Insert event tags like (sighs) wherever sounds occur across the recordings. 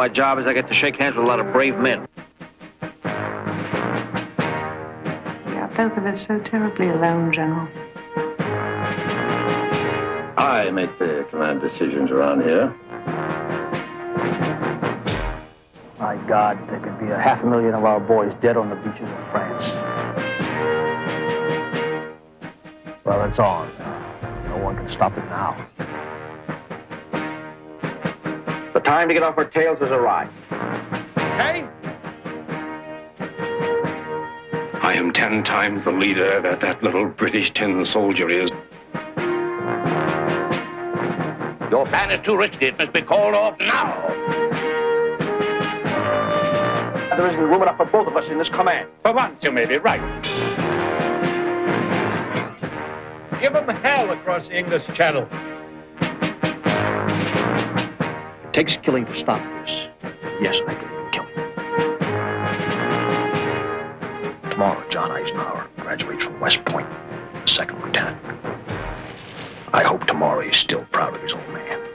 my job is I get to shake hands with a lot of brave men. We are both of us so terribly alone, General. I make the command decisions around here. My God, there could be a half a million of our boys dead on the beaches of France. Well, it's on. No one can stop it now. Time to get off our tails has arrived. Hey! I am ten times the leader that that little British tin soldier is. Your plan is too risky. It must be called off now. There isn't room enough for both of us in this command. For once, you may be right. Give them hell across the English Channel. Takes killing to stop this. Yes, I can kill him. Tomorrow, John Eisenhower graduates from West Point, second lieutenant. I hope tomorrow he's still proud of his old man.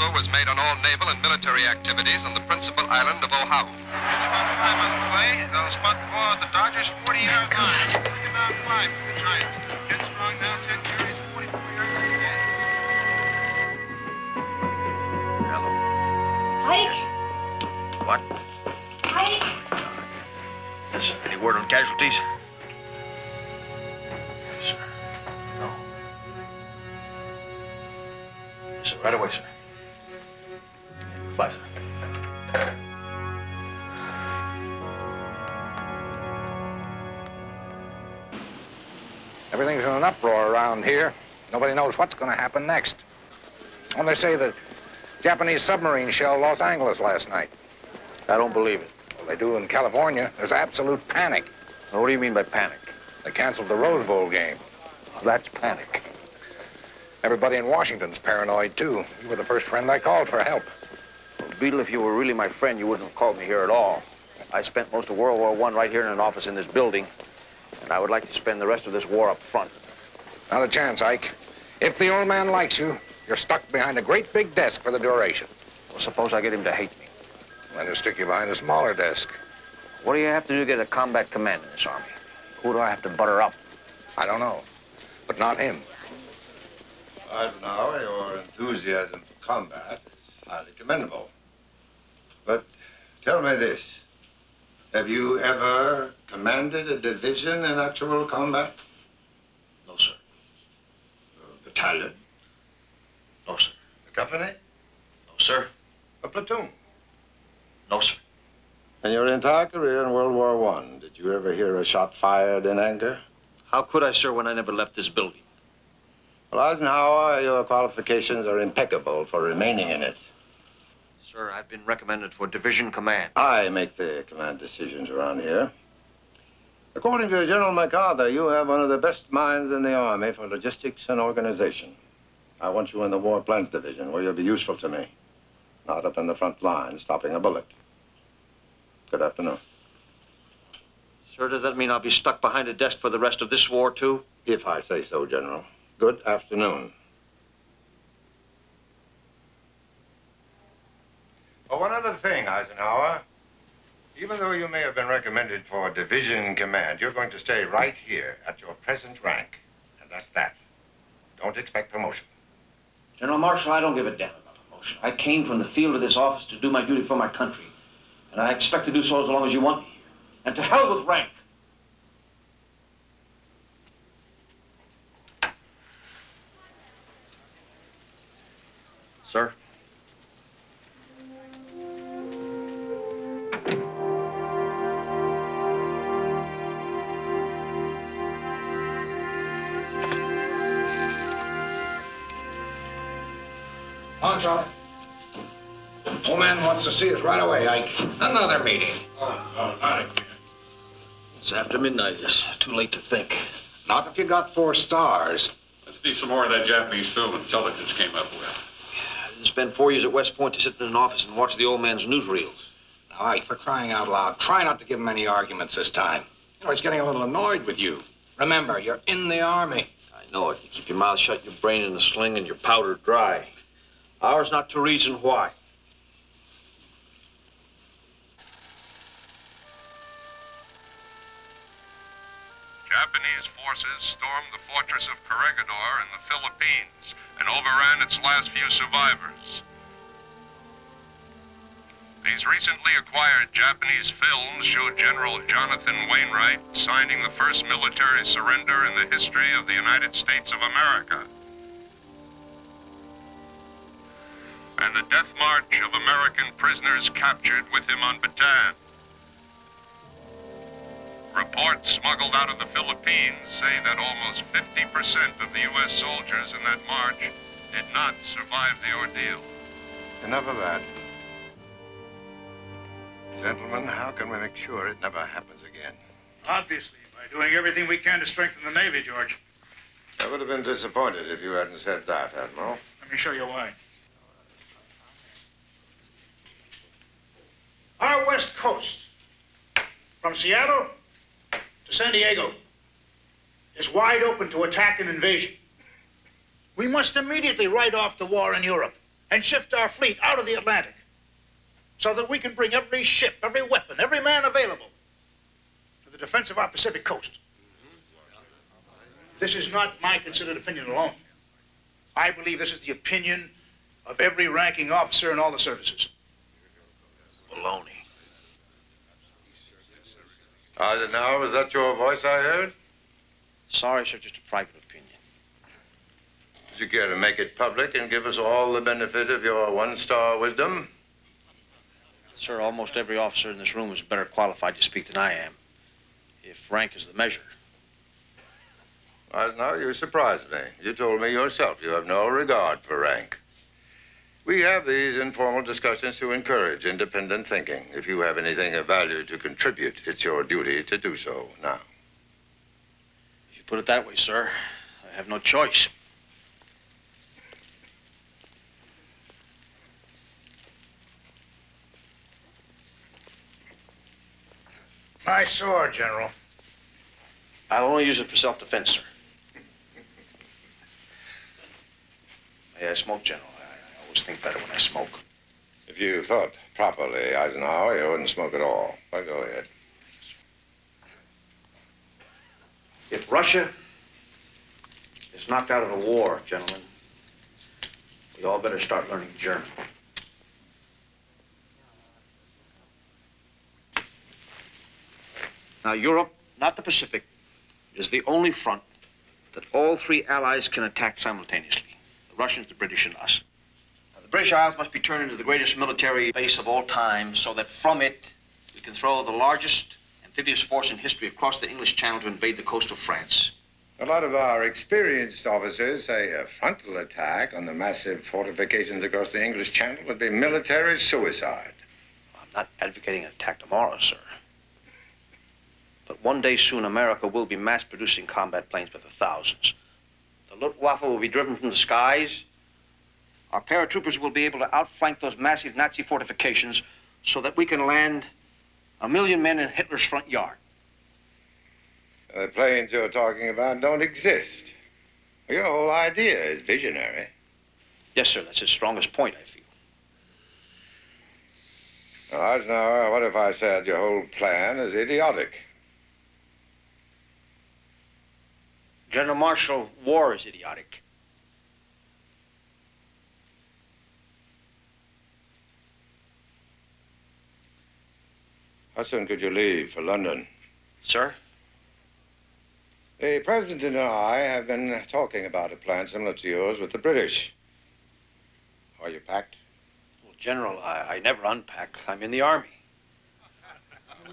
Also was made on all naval and military activities on the principal island of Oahu. play. They'll spot the ball at the Dodgers' 40-yard line. Second down five for the Giants. Ten strong now, 10 carries, 44 yards for the day. What? Mike? Yes, any word on casualties? Yes, sir. No. Right away, sir. Bye. Everything's in an uproar around here. Nobody knows what's going to happen next. When they say the Japanese submarine shelled Los Angeles last night. I don't believe it. Well, they do in California. There's absolute panic. What do you mean by panic? They canceled the Rose Bowl game. That's panic. Everybody in Washington's paranoid, too. You were the first friend I called for help. Well, Beetle, if you were really my friend, you wouldn't have called me here at all. I spent most of World War I right here in an office in this building, and I would like to spend the rest of this war up front. Not a chance, Ike. If the old man likes you, you're stuck behind a great big desk for the duration. Well, suppose I get him to hate me. Then he'll stick you behind a smaller desk. What do you have to do to get a combat command in this army? Who do I have to butter up? I don't know, but not him. Eisenhower, your enthusiasm for combat is highly commendable. But tell me this. Have you ever commanded a division in actual combat? No, sir. Uh, a battalion? No, sir. A company? No, sir. A platoon? No, sir. In your entire career in World War One, did you ever hear a shot fired in anger? How could I, sir, when I never left this building? Well, Eisenhower, your qualifications are impeccable for remaining in it. Sir, I've been recommended for division command. I make the command decisions around here. According to General MacArthur, you have one of the best minds in the Army for logistics and organization. I want you in the War Plans Division, where you'll be useful to me. Not up in the front line, stopping a bullet. Good afternoon. Sir, does that mean I'll be stuck behind a desk for the rest of this war, too? If I say so, General. Good afternoon. Oh, one other thing, Eisenhower. Even though you may have been recommended for division command, you're going to stay right here at your present rank. And that's that. Don't expect promotion. General Marshall, I don't give a damn about promotion. I came from the field of this office to do my duty for my country. And I expect to do so as long as you want me here. And to hell with rank. Sir? On, Charlie. Old man wants to see us right away, Ike. Another meeting. Oh, oh, it's after midnight. It's too late to think. Not if you got four stars. Let's see some more of that Japanese film intelligence came up with. I didn't spend four years at West Point to sit in an office and watch the old man's newsreels. Now, Ike, for crying out loud, try not to give him any arguments this time. You know, he's getting a little annoyed with you. Remember, you're in the Army. I know it. You keep your mouth shut, your brain in a sling, and your powder dry. Ours not to reason why. Japanese forces stormed the fortress of Corregidor in the Philippines and overran its last few survivors. These recently acquired Japanese films show General Jonathan Wainwright signing the first military surrender in the history of the United States of America. And the death march of American prisoners captured with him on Bataan. Reports smuggled out of the Philippines say that almost 50% of the U.S. soldiers in that march did not survive the ordeal. Enough of that. Gentlemen, how can we make sure it never happens again? Obviously, by doing everything we can to strengthen the Navy, George. I would have been disappointed if you hadn't said that, Admiral. Let me show you why. Our west coast, from Seattle to San Diego, is wide open to attack and invasion. We must immediately write off the war in Europe and shift our fleet out of the Atlantic so that we can bring every ship, every weapon, every man available to the defense of our Pacific coast. This is not my considered opinion alone. I believe this is the opinion of every ranking officer in all the services. Baloney. Eisenhower, was that your voice I heard? Sorry, sir, just a private opinion. Would you care to make it public and give us all the benefit of your one-star wisdom? Sir, almost every officer in this room is better qualified to speak than I am, if rank is the measure. Eisenhower, you surprised me. You told me yourself you have no regard for rank. We have these informal discussions to encourage independent thinking. If you have anything of value to contribute, it's your duty to do so now. If you put it that way, sir, I have no choice. My sword, General. I'll only use it for self-defense, sir. Hey, I smoke, General. I, I always think better when I smoke. If you thought properly, Eisenhower, you wouldn't smoke at all. But go ahead. If Russia is knocked out of the war, gentlemen, we all better start learning German. Now, Europe, not the Pacific, is the only front that all three allies can attack simultaneously the Russians, the British, and us. Now, British Isles must be turned into the greatest military base of all time so that from it we can throw the largest amphibious force in history across the English Channel to invade the coast of France. A lot of our experienced officers say a frontal attack on the massive fortifications across the English Channel would be military suicide. I'm not advocating an attack tomorrow, sir. But one day soon, America will be mass producing combat planes by the thousands. The Luftwaffe will be driven from the skies. Our paratroopers will be able to outflank those massive Nazi fortifications so that we can land a million men in Hitler's front yard. The planes you're talking about don't exist. Your whole idea is visionary. Yes, sir, that's his strongest point, I feel. Now, Eisenhower, what if I said your whole plan is idiotic? General Marshall, war is idiotic. How soon could you leave for London? Sir? The President and I have been talking about a plan similar to yours with the British. Are you packed? Well, General, I, I never unpack. I'm in the Army.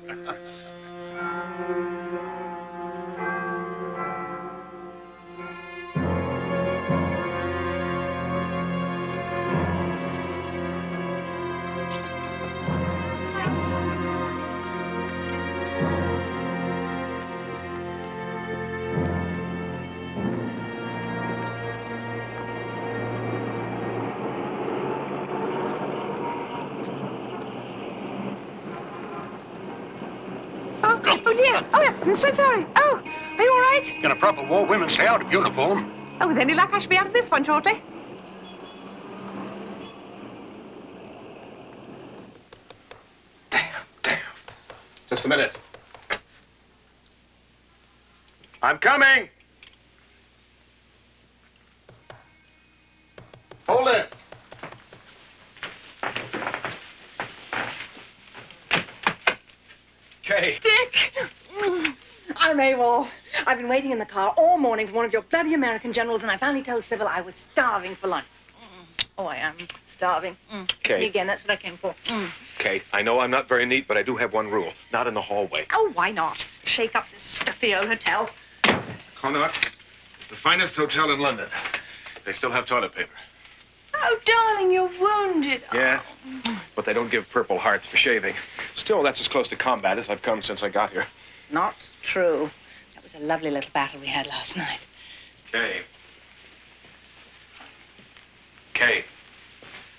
(laughs) Oh, oh dear. Oh, I'm so sorry. Oh, are you all right? In a proper war women's layout uniform. Oh, with any luck, I should be out of this one shortly. Damn, damn. Just a minute. I'm coming. Hold it. Kay. Dick! I'm AWOL. I've been waiting in the car all morning for one of your bloody American generals, and I finally told Sybil I was starving for lunch. Mm. Oh, I am starving. Mm. Kay. Me Again, that's what I came for. Mm. Kay, I know I'm not very neat, but I do have one rule. Not in the hallway. Oh, why not? Shake up this stuffy old hotel. Connaught, it's the finest hotel in London. They still have toilet paper. Oh, darling, you're wounded. Yes, but they don't give purple hearts for shaving. Still, that's as close to combat as I've come since I got here. Not true. That a lovely little battle we had last night. Kay. Kay,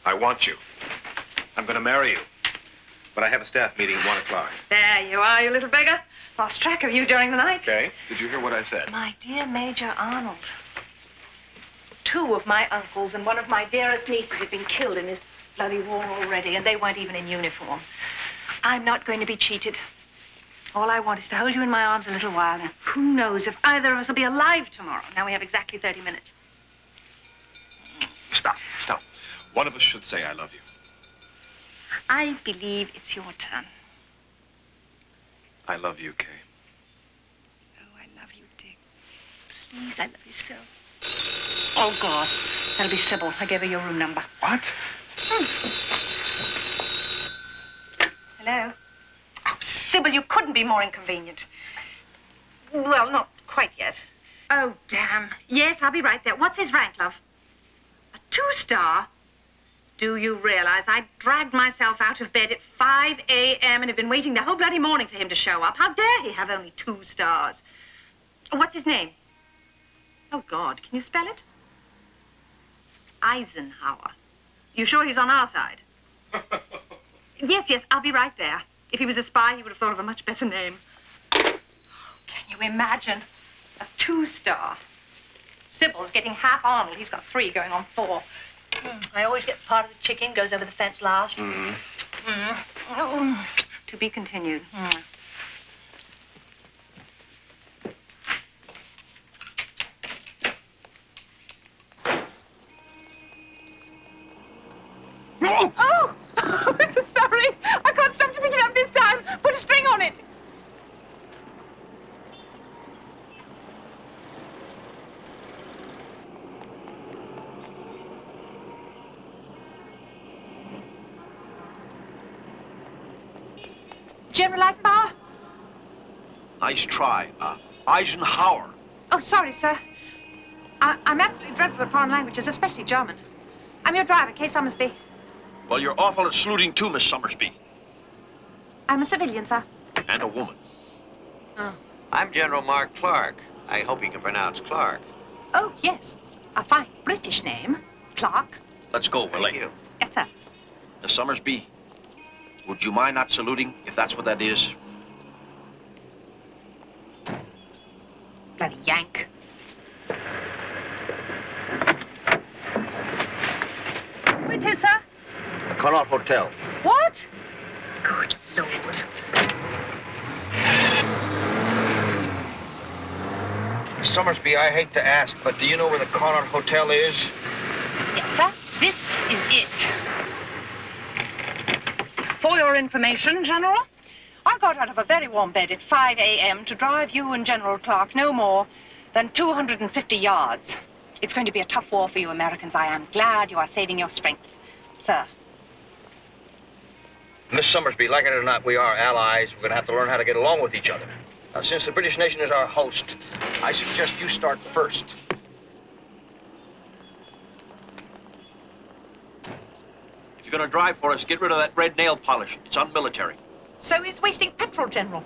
I want you. I'm going to marry you. But I have a staff meeting at 1 o'clock. There you are, you little beggar. Lost track of you during the night. Kay, did you hear what I said? My dear Major Arnold. Two of my uncles and one of my dearest nieces have been killed in this bloody war already, and they weren't even in uniform. I'm not going to be cheated. All I want is to hold you in my arms a little while. Now, who knows if either of us will be alive tomorrow? Now we have exactly 30 minutes. Stop, stop. One of us should say I love you. I believe it's your turn. I love you, Kay. Oh, I love you, Dick. Please, I love you so. Oh, God. That'll be Sybil. I gave her your room number. What? Hmm. Hello? Oh, Sybil, you couldn't be more inconvenient. Well, not quite yet. Oh, damn. Yes, I'll be right there. What's his rank, love? A two-star? Do you realize I dragged myself out of bed at 5 a.m. and have been waiting the whole bloody morning for him to show up? How dare he have only two stars? What's his name? Oh, God. Can you spell it? Eisenhower. You sure he's on our side? (laughs) yes, yes, I'll be right there. If he was a spy, he would have thought of a much better name. Can you imagine? A two-star. Sybil's getting half Arnold. He's got three going on four. Mm, I always get part of the chicken, goes over the fence last. Mm-hmm. Mm. Oh, to be continued. Mm. Nice try. Uh, Eisenhower. Oh, sorry, sir. I, I'm absolutely dreadful at foreign languages, especially German. I'm your driver, Kay Summersby. Well, you're awful at saluting too, Miss Summersby. I'm a civilian, sir. And a woman. Oh. I'm General Mark Clark. I hope you can pronounce Clark. Oh, yes. A fine British name. Clark. Let's go, Willie. Yes, sir. Miss Summersby, would you mind not saluting, if that's what that is? Bloody Yank. Which is, sir? The Connaught Hotel. What? Good Lord. Miss Summersby, I hate to ask, but do you know where the Connaught Hotel is? Yes, sir. This is it. For your information, General, I got out of a very warm bed at 5 a.m. to drive you and General Clark no more than 250 yards. It's going to be a tough war for you Americans. I am glad you are saving your strength. Sir. Miss Summersby, like it or not, we are allies. We're going to have to learn how to get along with each other. Now, since the British nation is our host, I suggest you start first. If you're going to drive for us, get rid of that red nail polish. It's unmilitary. So he's wasting petrol, General.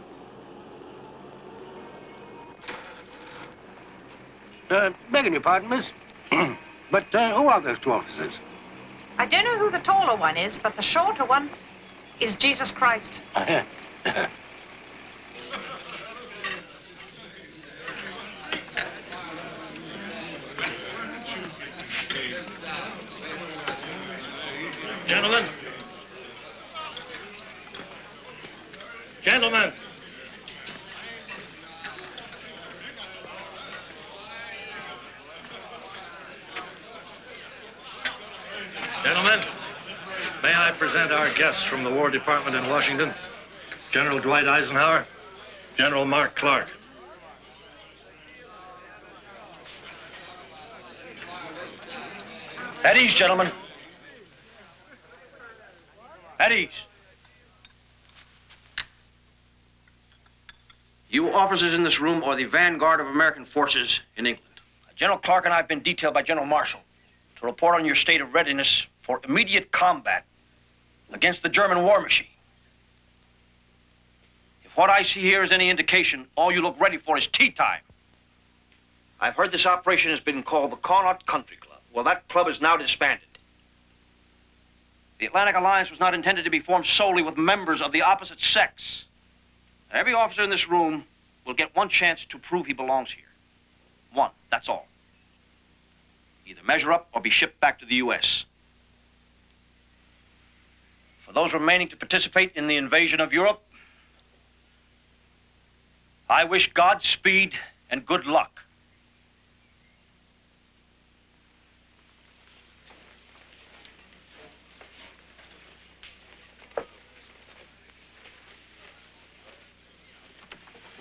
Uh, begging your pardon, miss. (clears throat) but uh, who are those two officers? I don't know who the taller one is, but the shorter one is Jesus Christ. Gentlemen. Gentlemen, may I present from the War Department in Washington? General Dwight Eisenhower, General Mark Clark. At ease, gentlemen. At ease. You officers in this room are the vanguard of American forces in England. General Clark and I have been detailed by General Marshall to report on your state of readiness for immediate combat against the German war machine. If what I see here is any indication, all you look ready for is tea time. I've heard this operation has been called the Connaught Country Club. Well, that club is now disbanded. The Atlantic Alliance was not intended to be formed solely with members of the opposite sex. Every officer in this room will get one chance to prove he belongs here. One, that's all. Either measure up or be shipped back to the U.S. For those remaining to participate in the invasion of Europe, I wish Godspeed and good luck.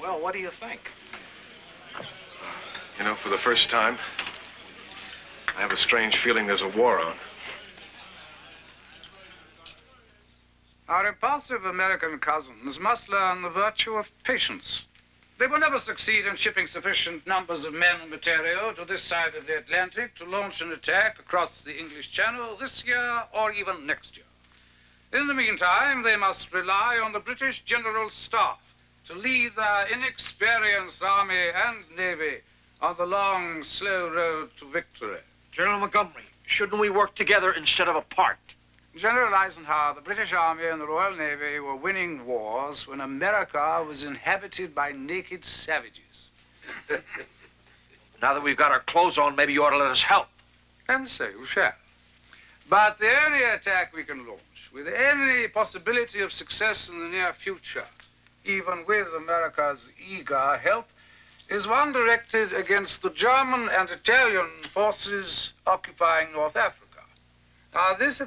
Well, what do you think? You know, for the first time, I have a strange feeling there's a war on. Our impulsive American cousins must learn the virtue of patience. They will never succeed in shipping sufficient numbers of men and material to this side of the Atlantic to launch an attack across the English Channel this year or even next year. In the meantime, they must rely on the British General Staff to lead their inexperienced army and navy on the long, slow road to victory. General Montgomery, shouldn't we work together instead of apart? General Eisenhower, the British Army and the Royal Navy were winning wars when America was inhabited by naked savages. (laughs) Now that we've got our clothes on, maybe you ought to let us help. And so you shall. But the only attack we can launch, with any possibility of success in the near future, even with America's eager help, is one directed against the German and Italian forces occupying North Africa. Now, this...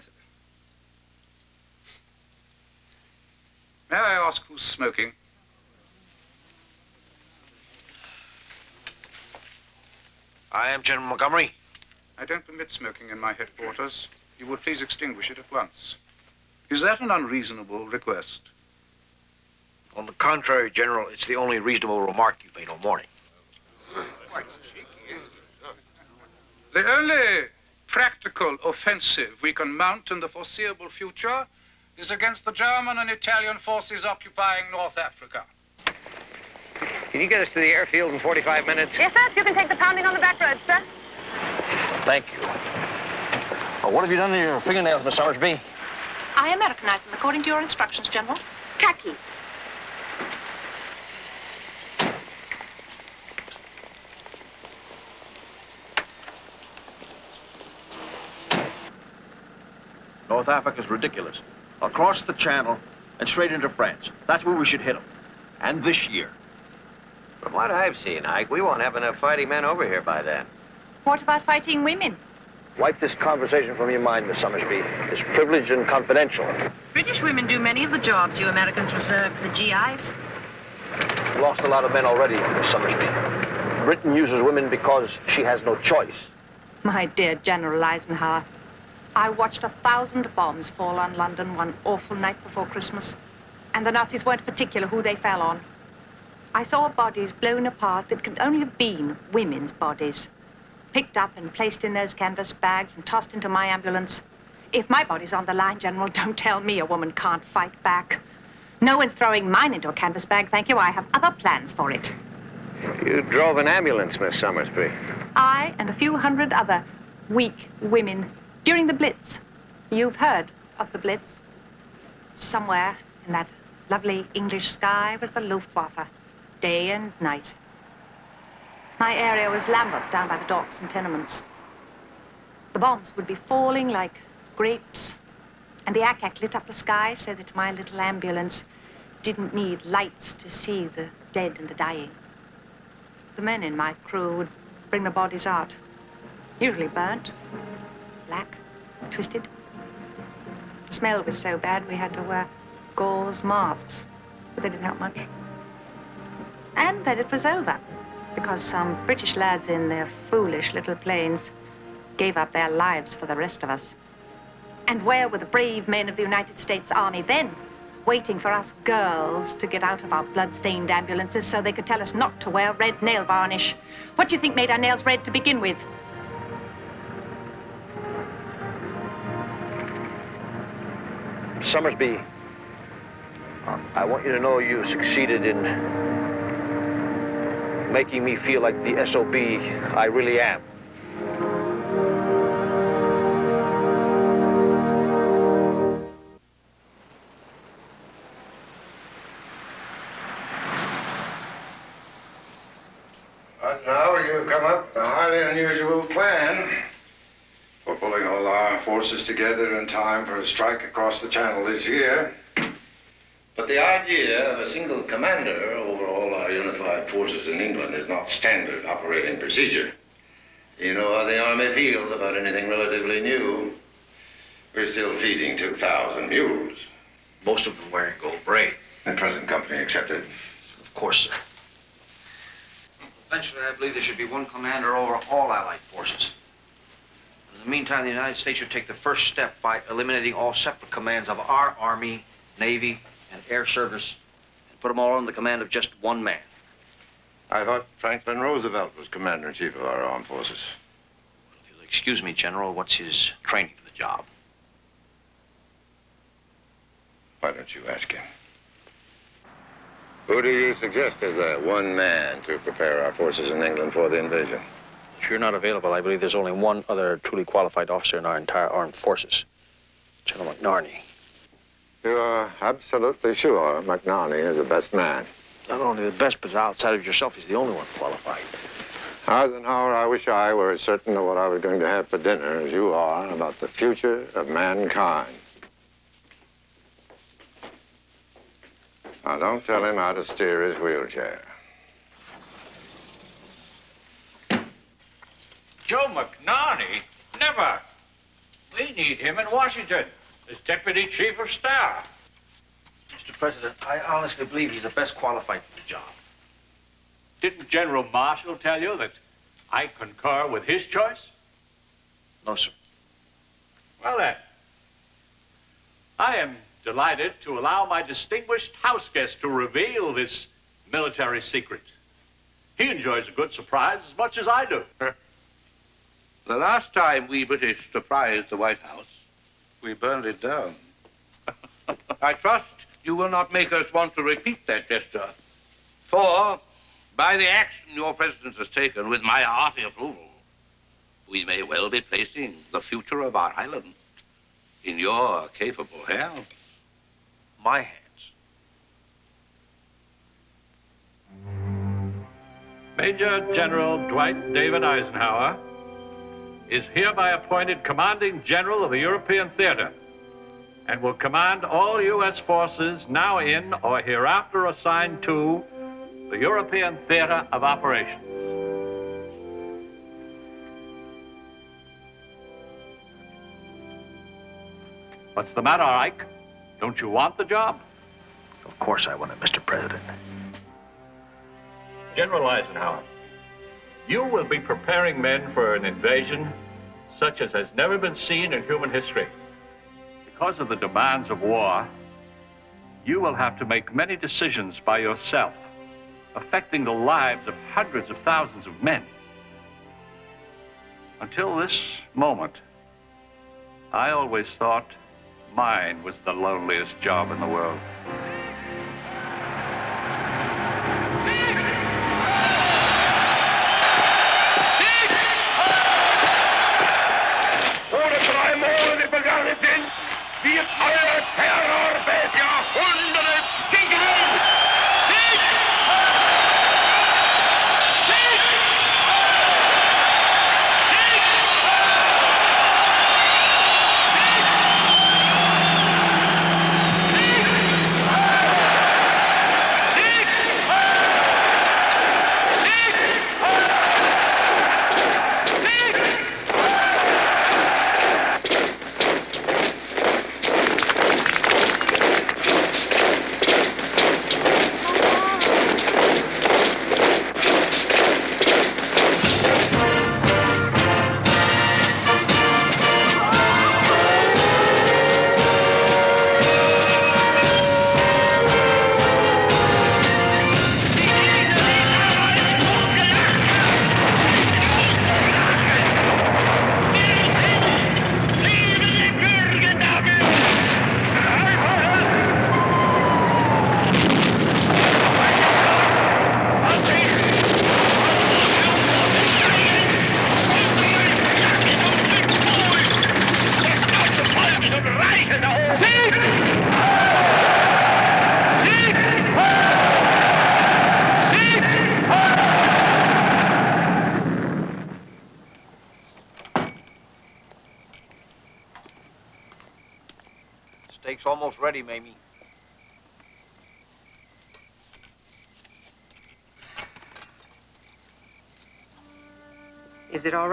May I ask who's smoking? I am General Montgomery. I don't permit smoking in my headquarters. You will please extinguish it at once. Is that an unreasonable request? On the contrary, General, it's the only reasonable remark you've made all morning. The only practical offensive we can mount in the foreseeable future is against the German and Italian forces occupying North Africa. Can you get us to the airfield in 45 minutes? Yes, sir. You can take the pounding on the back road, sir. Thank you. Well, what have you done to your fingernails, Miss Summersby? I Americanized them according to your instructions, General. Khaki. North Africa's ridiculous. Across the channel and straight into France. That's where we should hit them. And this year. From what I've seen, Ike, we won't have enough fighting men over here by then. What about fighting women? Wipe this conversation from your mind, Miss Summersby. It's privileged and confidential. British women do many of the jobs you Americans reserve for the GIs. We lost a lot of men already, Miss Summersby. Britain uses women because she has no choice. My dear General Eisenhower, I watched a thousand bombs fall on London one awful night before Christmas. And the Nazis weren't particular who they fell on. I saw bodies blown apart that could only have been women's bodies. Picked up and placed in those canvas bags and tossed into my ambulance. If my body's on the line, General, (laughs) don't tell me a woman can't fight back. No one's throwing mine into a canvas bag, thank you. I have other plans for it. You drove an ambulance, Miss Summersby. I and a few hundred other weak women during the Blitz. You've heard of the Blitz. Somewhere in that lovely English sky was the Luftwaffe, day and night. My area was Lambeth, down by the docks and tenements. The bombs would be falling like grapes, and the ack lit up the sky so that my little ambulance didn't need lights to see the dead and the dying. The men in my crew would bring the bodies out, usually burnt, black, twisted. The smell was so bad we had to wear gauze masks, but they didn't help much. And then it was over, because some British lads in their foolish little planes gave up their lives for the rest of us. And where were the brave men of the United States Army then? Waiting for us girls to get out of our blood-stained ambulances so they could tell us not to wear red nail varnish. What do you think made our nails red to begin with? Summersby, I want you to know you succeeded in making me feel like the SOB I really am. Forces together in time for a strike across the channel this year. But the idea of a single commander over all our unified forces in England is not standard operating procedure. You know how the Army feels about anything relatively new. We're still feeding 2,000 mules. Most of them wearing gold braid. The present company accepted. Of course, sir. Eventually, I believe there should be one commander over all Allied forces. In the meantime, the United States should take the first step by eliminating all separate commands of our Army, Navy, and Air Service and put them all under the command of just one man. I thought Franklin Roosevelt was commander-in-chief of our armed forces. If you'll excuse me, General, what's his training for the job? Why don't you ask him? Who do you suggest as that one man to prepare our forces in England for the invasion? If you're not available, I believe there's only one other truly qualified officer in our entire armed forces. General McNarney. You are absolutely sure McNarney is the best man. Not only the best, but outside of yourself, he's the only one qualified. Eisenhower, I wish I were as certain of what I was going to have for dinner as you are about the future of mankind. Now, don't tell him how to steer his wheelchair. Joe McNarney? Never. We need him in Washington as deputy chief of staff. Mr. President, I honestly believe he's the best qualified for the job. Didn't General Marshall tell you that I concur with his choice? No, sir. Well, then, I am delighted to allow my distinguished house guest to reveal this military secret. He enjoys a good surprise as much as I do. The last time we British surprised the White House, we burned it down. (laughs) I trust you will not make us want to repeat that gesture. For, by the action your president has taken with my hearty approval, we may well be placing the future of our island in your capable hands. My hands. Major General Dwight David Eisenhower is hereby appointed commanding general of the European theater and will command all U.S. forces now in or hereafter assigned to the European theater of operations. What's the matter, Ike? Don't you want the job? Of course I want it, Mr. President. General Eisenhower, you will be preparing men for an invasion such as has never been seen in human history. Because of the demands of war, you will have to make many decisions by yourself, affecting the lives of hundreds of thousands of men. Until this moment, I always thought mine was the loneliest job in the world.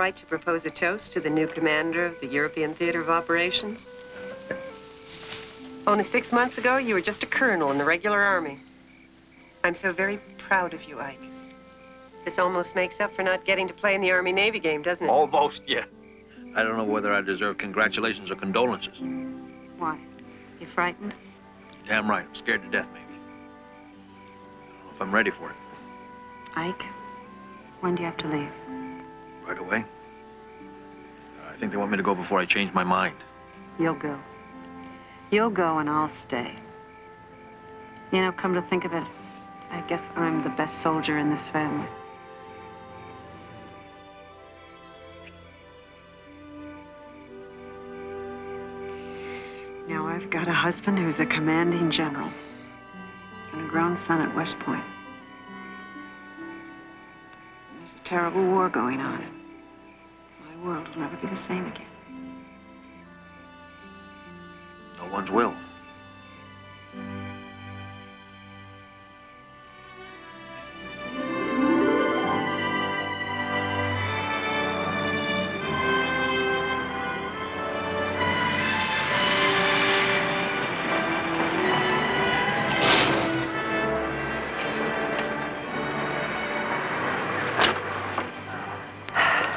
Right to propose a toast to the new commander of the European Theater of Operations? Only six months ago, you were just a colonel in the regular army. I'm so very proud of you, Ike. This almost makes up for not getting to play in the Army-Navy game, doesn't it? Almost, yeah. I don't know whether I deserve congratulations or condolences. Why? You frightened? Damn right. I'm scared to death, maybe. I don't know if I'm ready for it. Ike, when do you have to leave? Me to go before I change my mind. You'll go. You'll go and I'll stay. You know, come to think of it, I guess I'm the best soldier in this family. Now I've got a husband who's a commanding general and a grown son at West Point. There's a terrible war going on. World will never be the same again. No one's will.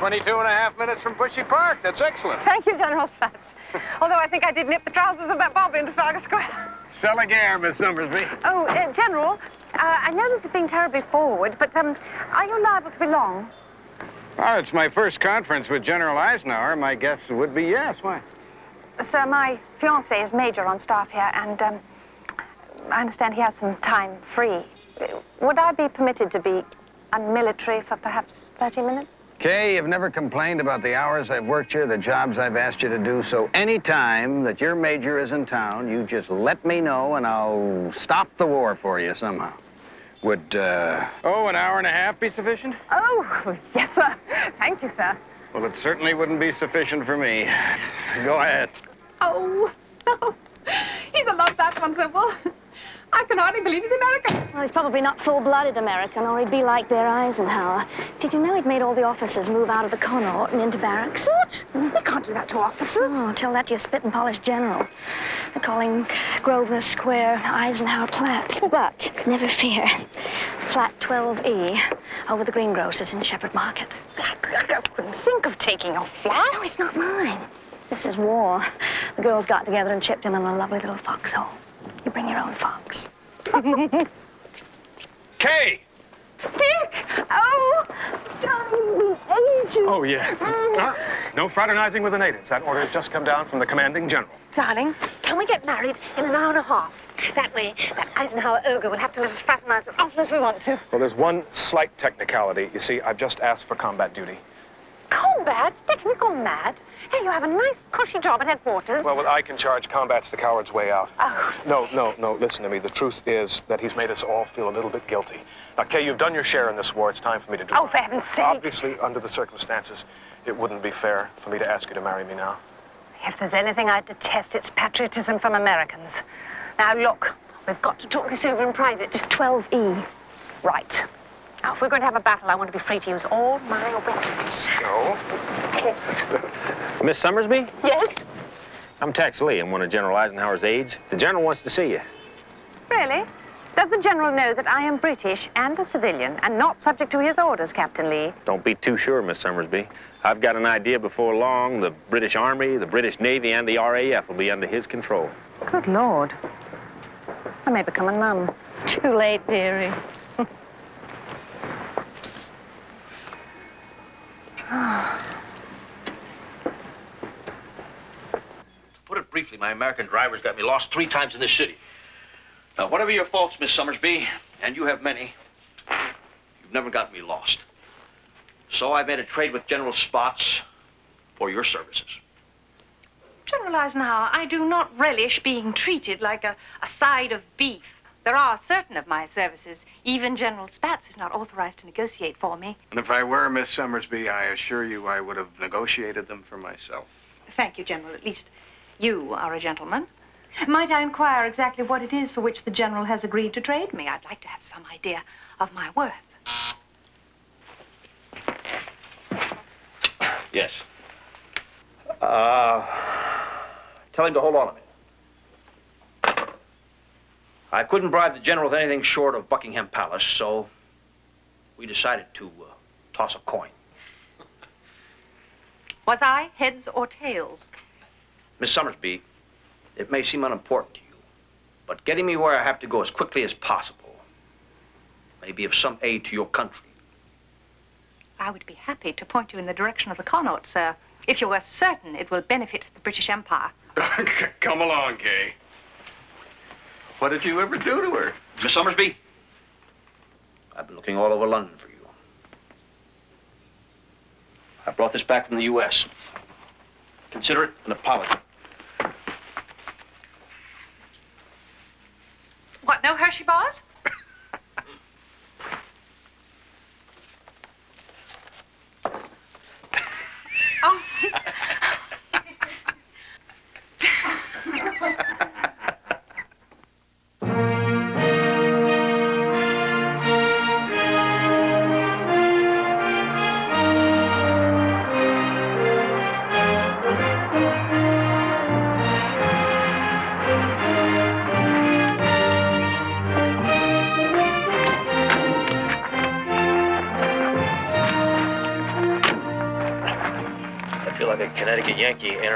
Twenty-two and a half minutes from Bushy Park. That's excellent. Thank you, General Spaatz. Although I think I did nip the trousers of that Bob into Trafalgar Square. Seligaire, Miss Summersby. Oh, uh, General, uh, I know this has been terribly forward, but um, are you liable to be long? Well, it's my first conference with General Eisenhower. My guess would be yes. Why? Sir, my fiancé is major on staff here, and um, I understand he has some time free. Would I be permitted to be unmilitary for perhaps 30 minutes? Kay, you've never complained about the hours I've worked here, the jobs I've asked you to do, so any time that your major is in town, you just let me know and I'll stop the war for you somehow. Would, uh... Oh, an hour and a half be sufficient? Oh, (laughs) yes, sir. Thank you, sir. Well, it certainly wouldn't be sufficient for me. Go ahead. Oh, (laughs) no. He's a lot that one, Sybil. I can hardly believe he's American. Well, he's probably not full-blooded American, or he'd be like their Eisenhower. Did you know he'd made all the officers move out of the Connaught and into barracks? What? We can't do that to officers. Oh, tell that to your spit and polish general. They're calling Grosvenor Square Eisenhower Platz. But never fear. Flat 12E over the greengrocers in Shepherd Market. I, I couldn't think of taking your flat. No, it's not mine. This is war. The girls got together and chipped in on a lovely little foxhole. You bring your own fox. (laughs) Kay! Dick! Oh! Darling, ages. Oh, yes. Uh, no fraternizing with the natives. That order has just come down from the commanding general. Darling, can we get married in an hour and a half? That way, that Eisenhower ogre will have to let us fraternize as often as we want to. Well, there's one slight technicality. You see, I've just asked for combat duty. Combat? Dick, have you gone mad? Hey, you have a nice, cushy job at headquarters. Well, with Ike in charge, combat's the coward's way out. Oh. No, no, no, listen to me. The truth is that he's made us all feel a little bit guilty. Now, Kay, you've done your share in this war. It's time for me to do Oh, for heaven's sake. Obviously, under the circumstances, it wouldn't be fair for me to ask you to marry me now. If there's anything I detest, it's patriotism from Americans. Now, look, we've got to talk this over in private. 12E. Right. Now, if we're going to have a battle, I want to be free to use all my weapons. No. Yes. (laughs) Miss Summersby? Yes? I'm Tex Lee. I'm one of General Eisenhower's aides. The general wants to see you. Really? Does the general know that I am British and a civilian and not subject to his orders, Captain Lee? Don't be too sure, Miss Summersby. I've got an idea before long the British Army, the British Navy, and the RAF will be under his control. Good Lord. I may become a nun. Too late, dearie. To put it briefly, my American driver's got me lost three times in this city. Now, whatever your faults, Miss Summersby, and you have many, you've never got me lost. So I made a trade with General Spaatz for your services. General Eisenhower, I do not relish being treated like a, a side of beef. There are certain of my services. Even General Spaatz is not authorized to negotiate for me. And if I were Miss Summersby, I assure you I would have negotiated them for myself. Thank you, General. At least you are a gentleman. Might I inquire exactly what it is for which the General has agreed to trade me? I'd like to have some idea of my worth. Yes. Uh, tell him to hold on a minute. I couldn't bribe the general with anything short of Buckingham Palace, so we decided to uh, toss a coin. (laughs) Was I heads or tails? Miss Summersby, it may seem unimportant to you, but getting me where I have to go as quickly as possible may be of some aid to your country. I would be happy to point you in the direction of the Connaught, sir, if you were certain it will benefit the British Empire. (laughs) Come along, Kay. What did you ever do to her? Miss Summersby? I've been looking all over London for you. I brought this back from the U.S. Consider it an apology. What, no Hershey bars?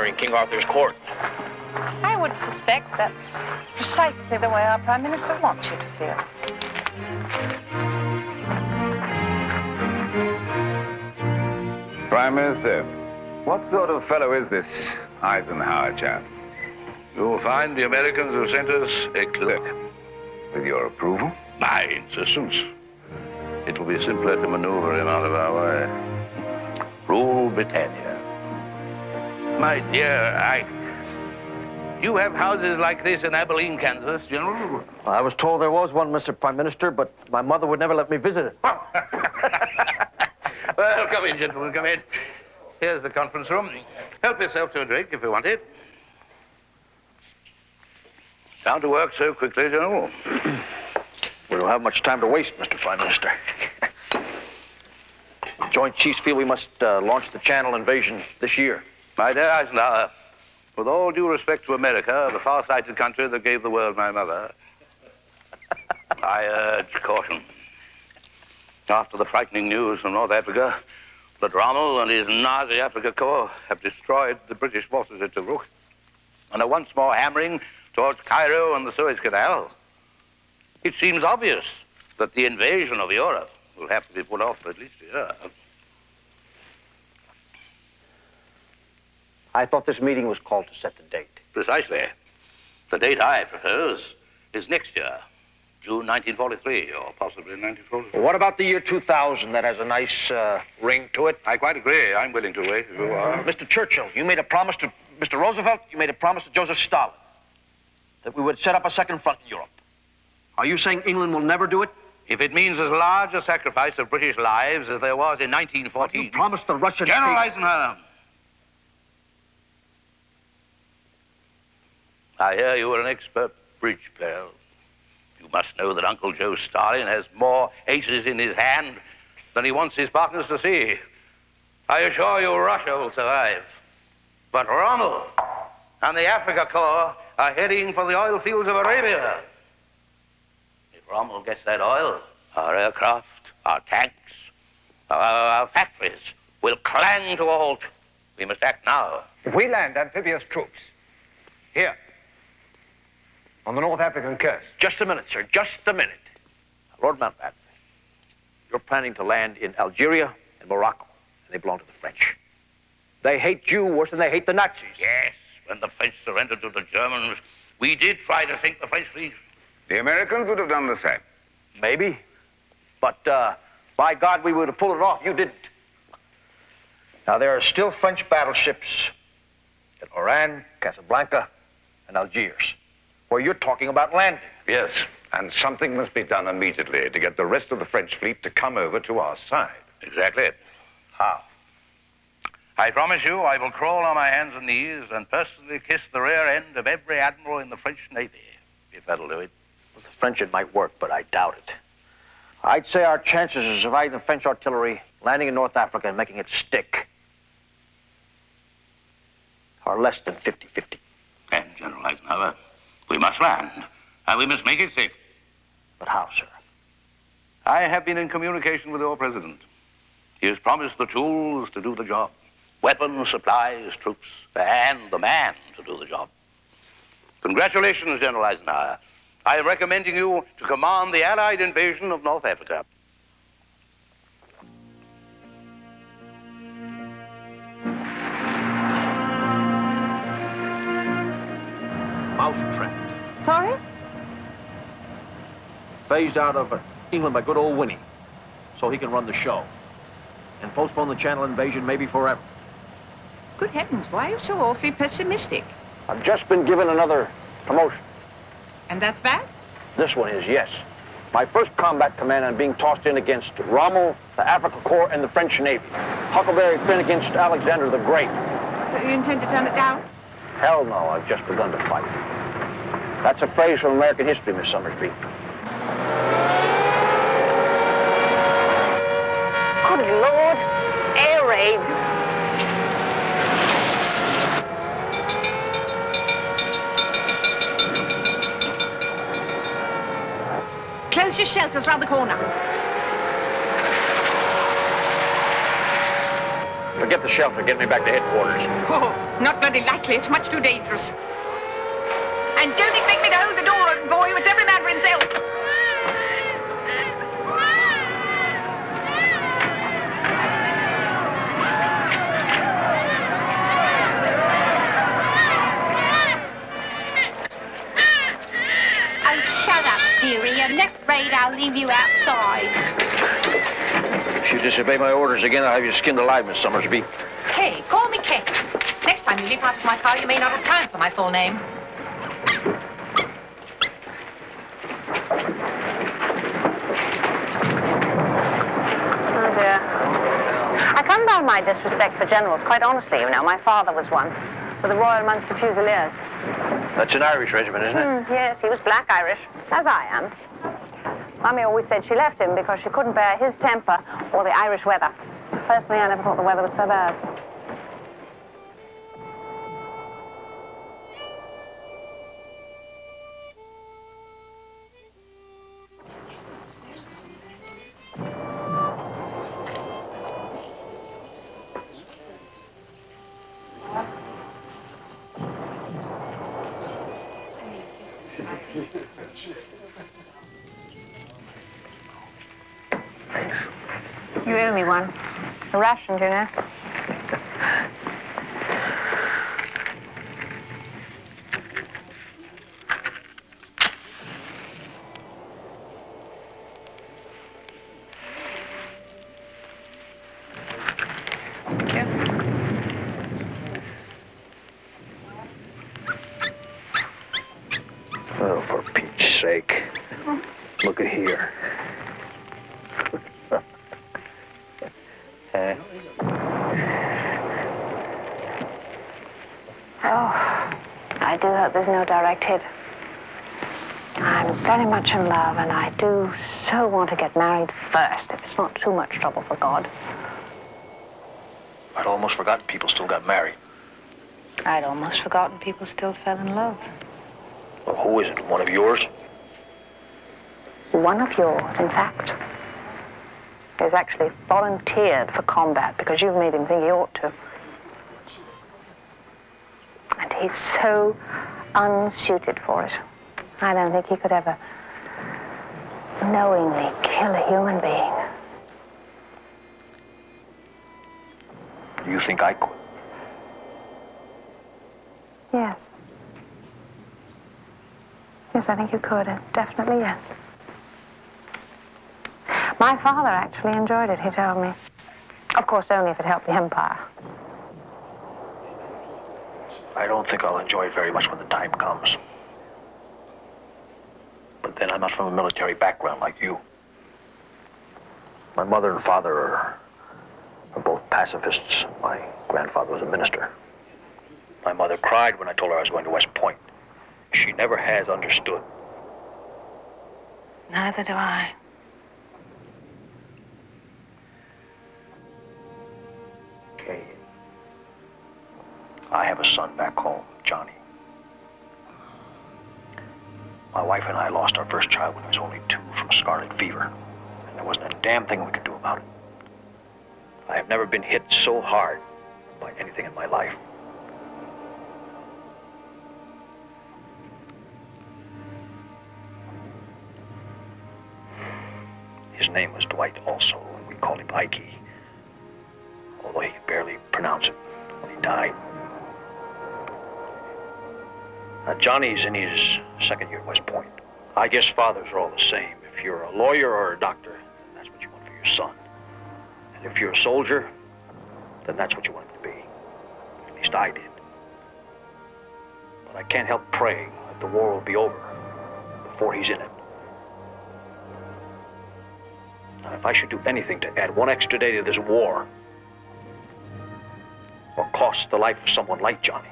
Yankee entering King Arthur's court. I would suspect that's precisely the way our Prime Minister wants you to feel. Prime Minister, what sort of fellow is this Eisenhower chap? You'll find the Americans have sent us a clerk. With your approval? My insistence. It will be simpler to maneuver him out of our way. Rule Britannia. My dear I... you have houses like this in Abilene, Kansas, General? I was told there was one, Mr. Prime Minister, but my mother would never let me visit it. (laughs) Well, come in, gentlemen, come in. Here's the conference room. Help yourself to a drink if you want it. Down to work so quickly, General. We don't have much time to waste, Mr. Prime Minister. (laughs) Joint Chiefs feel we must uh, launch the Channel invasion this year. My dear Eisenhower, with all due respect to America, the far-sighted country that gave the world my mother, (laughs) I urge caution. After the frightening news from North Africa, that Rommel and his Nazi Afrika Korps have destroyed the British forces at Tobruk and are once more hammering towards Cairo and the Suez Canal, it seems obvious that the invasion of Europe will have to be put off at least a year. I thought this meeting was called to set the date. Precisely. The date I propose is next year, June 1943, or possibly 1944. Well, what about the year 2000 that has a nice uh, ring to it? I quite agree. I'm willing to wait if you are. Mr. Churchill, you made a promise to Mr. Roosevelt, you made a promise to Joseph Stalin that we would set up a second front in Europe. Are you saying England will never do it? If it means as large a sacrifice of British lives as there was in 1914. You promised the Russians. General. Eisenhower. I hear you are an expert bridge player. You must know that Uncle Joe Stalin has more aces in his hand than he wants his partners to see. I assure you Russia will survive. But Rommel and the Afrika Korps are heading for the oil fields of Arabia. If Rommel gets that oil, our aircraft, our tanks, our, our factories will clang to a halt. We must act now. If we land amphibious troops here on the North African coast, Just a minute, sir. Just a minute. Lord Mountbatten, you're planning to land in Algeria and Morocco, and they belong to the French. They hate you worse than they hate the Nazis. Yes, when the French surrendered to the Germans, we did try to sink the French fleet. The Americans would have done the same. Maybe. But, uh, by God, we would have pulled it off. You didn't. Now, there are still French battleships at Oran, Casablanca, and Algiers, where you're talking about landing. Yes, and something must be done immediately to get the rest of the French fleet to come over to our side. Exactly. How? I promise you I will crawl on my hands and knees and personally kiss the rear end of every admiral in the French Navy, if that'll do it. With the French, it might work, but I doubt it. I'd say our chances of surviving the French artillery, landing in North Africa, and making it stick are less than 50-50. And, General Eisenhower, we must land, and uh, we must make it safe. But how, sir? I have been in communication with your president. He has promised the tools to do the job. Weapons, supplies, troops, and the man to do the job. Congratulations, General Eisenhower. I am recommending you to command the Allied invasion of North Africa. Mousetrap. Sorry? Phased out of England by good old Winnie, so he can run the show. And postpone the Channel invasion maybe forever. Good heavens, why are you so awfully pessimistic? I've just been given another promotion. And that's bad? This one is, yes. My first combat command on being tossed in against Rommel, the Afrika Korps, and the French Navy. Huckleberry Finn against Alexander the Great. So you intend to turn it down? Hell no, I've just begun to fight. That's a phrase from American history, Miss Summersby. Good Lord, air raid. Close your shelters round the corner. Forget the shelter. Get me back to headquarters. Oh, not very likely. It's much too dangerous. You disobey my orders again, I'll have you skinned alive, Miss Summersby. Kay, call me Kay. Next time you leap out of my car, you may not have time for my full name. Oh, dear. I come down my disrespect for generals, quite honestly, you know. My father was one, with the Royal Munster Fusiliers. That's an Irish regiment, isn't it? Hmm, yes, he was black Irish, as I am. Mummy always said she left him because she couldn't bear his temper or the Irish weather. Personally, I never thought the weather was so bad. A ration, you. Oh, for Pete's sake. Look at here. Eh? Oh, I do hope there's no direct hit. I'm very much in love, and I do so want to get married first, if it's not too much trouble for God. I'd almost forgotten people still got married. I'd almost forgotten people still fell in love. Well, who is it? One of yours? One of yours, in fact, has actually volunteered for combat because you've made him think he ought to. And he's so unsuited for it. I don't think he could ever knowingly kill a human being. Do you think I could? Yes. Yes, I think you could. Definitely, yes. My father actually enjoyed it, he told me. Of course, only if it helped the Empire. I don't think I'll enjoy it very much when the time comes. But then I'm not from a military background like you. My mother and father are, are both pacifists. My grandfather was a minister. My mother cried when I told her I was going to West Point. She never has understood. Neither do I. I have a son back home, Johnny. My wife and I lost our first child when he was only two from scarlet fever. And there wasn't a damn thing we could do about it. I have never been hit so hard by anything in my life. His name was Dwight also, and we called him Ike, although he could barely pronounce it when he died. Johnny's in his second year at West Point. I guess fathers are all the same. If you're a lawyer or a doctor, that's what you want for your son. And if you're a soldier, then that's what you want him to be. At least I did. But I can't help praying that the war will be over before he's in it. Now, if I should do anything to add one extra day to this war, or cost the life of someone like Johnny,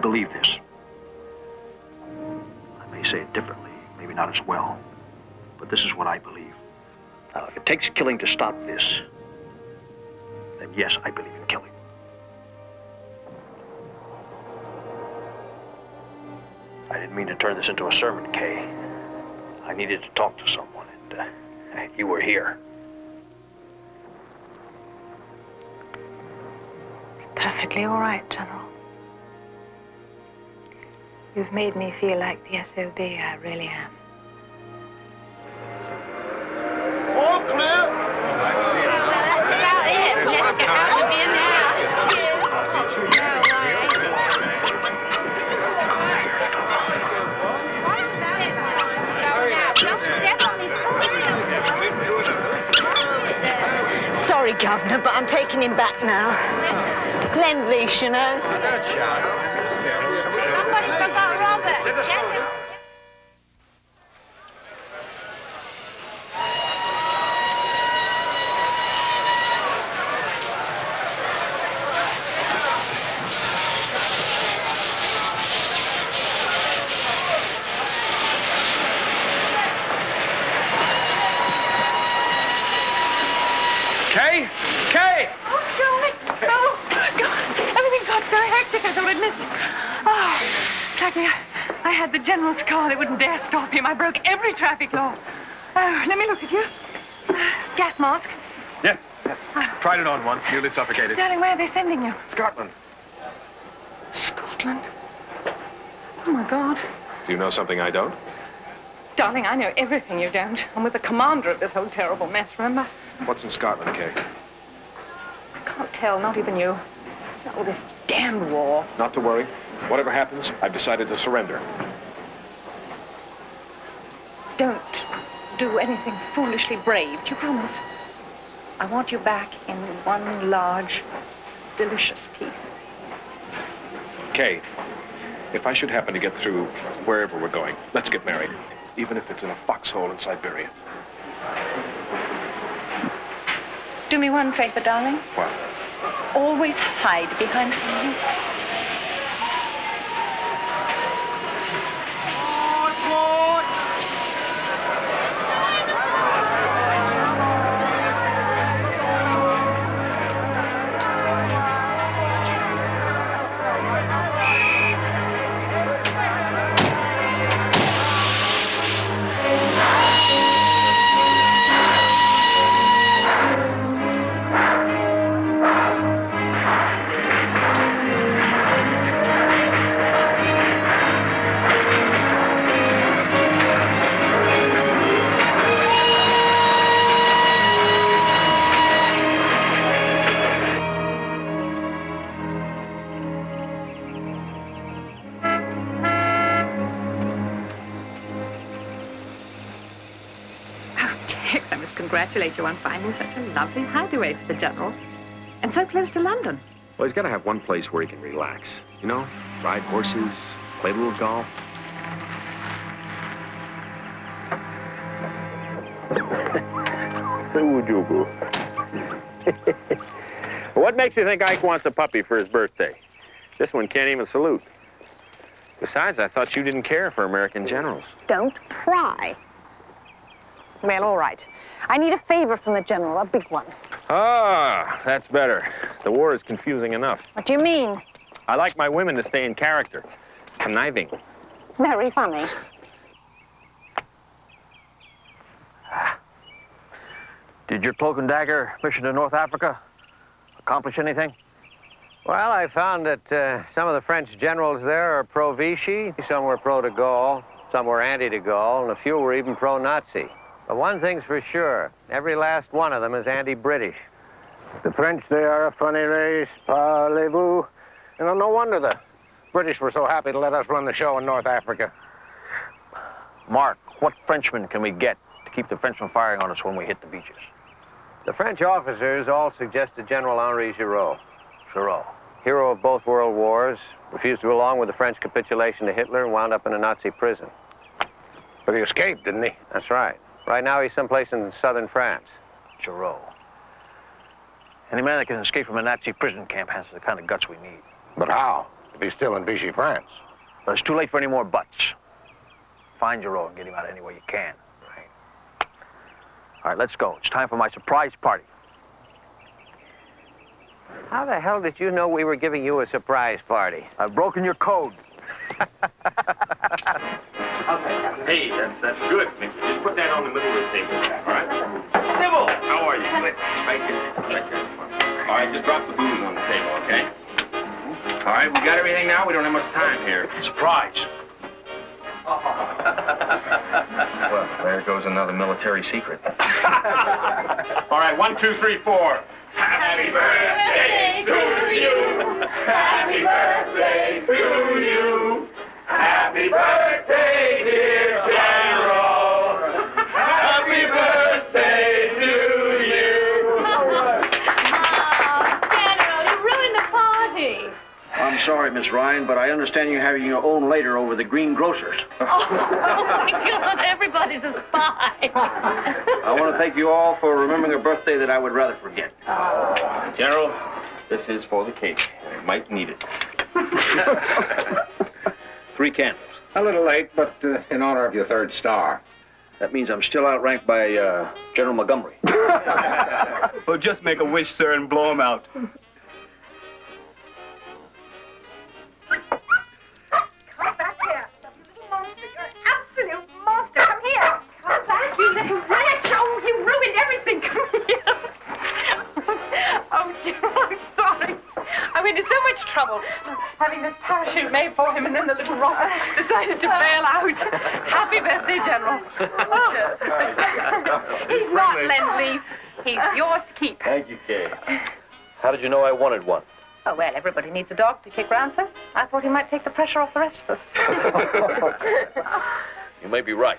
believe this. I may say it differently, maybe not as well, but this is what I believe. Now, if it takes killing to stop this, then yes, I believe in killing. I didn't mean to turn this into a sermon, Kay. I needed to talk to someone, and uh, you were here. Perfectly all right, General. You've made me feel like the SOB I really am. All clear? Sorry, Governor, but I'm taking him back now. Lend lease, you know. Somebody forgot Robert. Get him. Kay? Kay! Oh, Joey! Oh, God. Everything got so hectic I thought I'd miss it. Oh, Blackie, I, I had the general's car. They wouldn't dare stop him. I broke every traffic law. Oh, let me look at you. Uh, gas mask. Yeah. Tried it on once, nearly suffocated. Darling, where are they sending you? Scotland. Scotland. Oh, my God. Do you know something I don't? Darling, I know everything you don't. I'm with the commander of this whole terrible mess, remember? What's in Scotland, Kay? I can't tell, not even you. Oh, this damn war. Not to worry. Whatever happens, I've decided to surrender. Don't do anything foolishly brave. Do you promise? I want you back in one large, delicious piece. Kay, if I should happen to get through wherever we're going, let's get married. Even if it's in a foxhole in Siberia. Do me one favor, darling. What? Always hide behind something. Congratulate you on finding such a lovely hideaway for the General. And so close to London. Well, he's got to have one place where he can relax. You know, ride horses, play a little golf. (laughs) Who would you go? (laughs) what makes you think Ike wants a puppy for his birthday? This one can't even salute. Besides, I thought you didn't care for American generals. Don't pry. Well, all right. I need a favor from the general, a big one. Ah, that's better. The war is confusing enough. What do you mean? I like my women to stay in character. Conniving. Very funny. Did your cloak and dagger mission to North Africa accomplish anything? Well, I found that uh, some of the French generals there are pro-Vichy, some were pro-de Gaulle, some were anti-de Gaulle, and a few were even pro-Nazi. But one thing's for sure, every last one of them is anti-British. The French, they are a funny race, parlez-vous. You know, no wonder the British were so happy to let us run the show in North Africa. Mark, what Frenchman can we get to to keep the French from firing on us when we hit the beaches. The French officers all suggested General Henri Giraud. Giraud. Hero of both world wars, refused to go along with the French capitulation to Hitler and wound up in a Nazi prison. But he escaped, didn't he? That's right. Right now he's someplace in southern France. Giraud. Any man that can escape from a Nazi prison camp has the kind of guts we need. But how? If he's still in Vichy France. But it's too late for any more buts. Find Giraud and get him out any way you can. Right. All right, let's go. It's time for my surprise party. How the hell did you know we were giving you a surprise party? I've broken your code. (laughs) Hey, that's that's good. Mickey. Just put that on the middle of the table, all right? Sybil! How are you? Right here. Right here. All right, just drop the booze on the table, okay? All right, we got everything now. We don't have much time here. Surprise. (laughs) Well, there goes another military secret. (laughs) All right, one, two, three, four. Happy birthday to you. Happy birthday to you. Happy birthday, dear General. Happy birthday to you. Oh, General, you ruined the party. I'm sorry, Miss Ryan, but I understand you're having your own later over the greengrocers. (laughs) Oh, my God, everybody's a spy. I want to thank you all for remembering a birthday that I would rather forget. General, this is for the cake. You might need it. (laughs) Three candles. A little late, but uh, in honor of your third star. That means I'm still outranked by uh, General Montgomery. (laughs) Well, just make a wish, sir, and blow him out. Come back here. You monster. Absolute monster. Come here. Come you little wretch. Oh, you ruined everything. Come here. (laughs) oh, General, I'm sorry. I went to so much trouble having this parachute made for him, and then the little rocket decided to bail out. Happy birthday, General. Oh. (laughs) He's not Lend-Lease. He's yours to keep. Thank you, Kay. How did you know I wanted one? Oh, well, everybody needs a dog to kick round, sir. I thought he might take the pressure off the rest of us. (laughs) You may be right.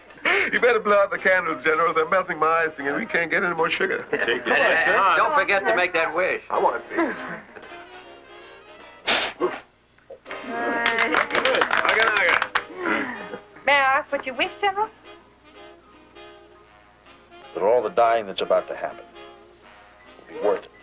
You better blow out the candles, General. They're melting my icing, and we can't get any more sugar. Take don't forget to make that wish. I want to. May I ask what you wish, General? That all the dying that's about to happen will be worth it.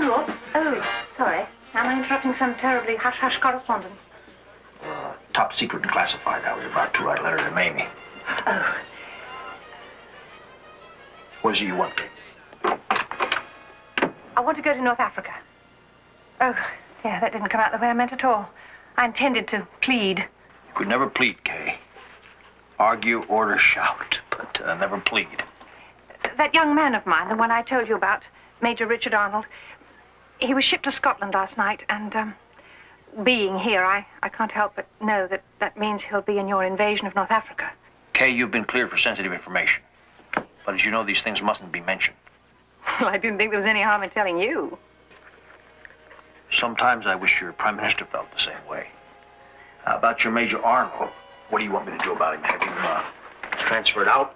General? Oh, sorry. Am I interrupting some terribly hush-hush correspondence? Top secret and classified. I was about to write a letter to Mamie. Oh, What is it you want? I want to go to North Africa. Oh, yeah, that didn't come out the way I meant at all. I intended to plead. You could never plead, Kay. Argue, order, shout, but uh, never plead. That young man of mine, the one I told you about, Major Richard Arnold, he was shipped to Scotland last night, and um, being here, I, I can't help but know that that means he'll be in your invasion of North Africa. Kay, you've been cleared for sensitive information. But as you know, these things mustn't be mentioned. Well, (laughs) I didn't think there was any harm in telling you. Sometimes I wish your prime minister felt the same way. How about your Major Arnold? What do you want me to do about him? Have him uh, transferred out?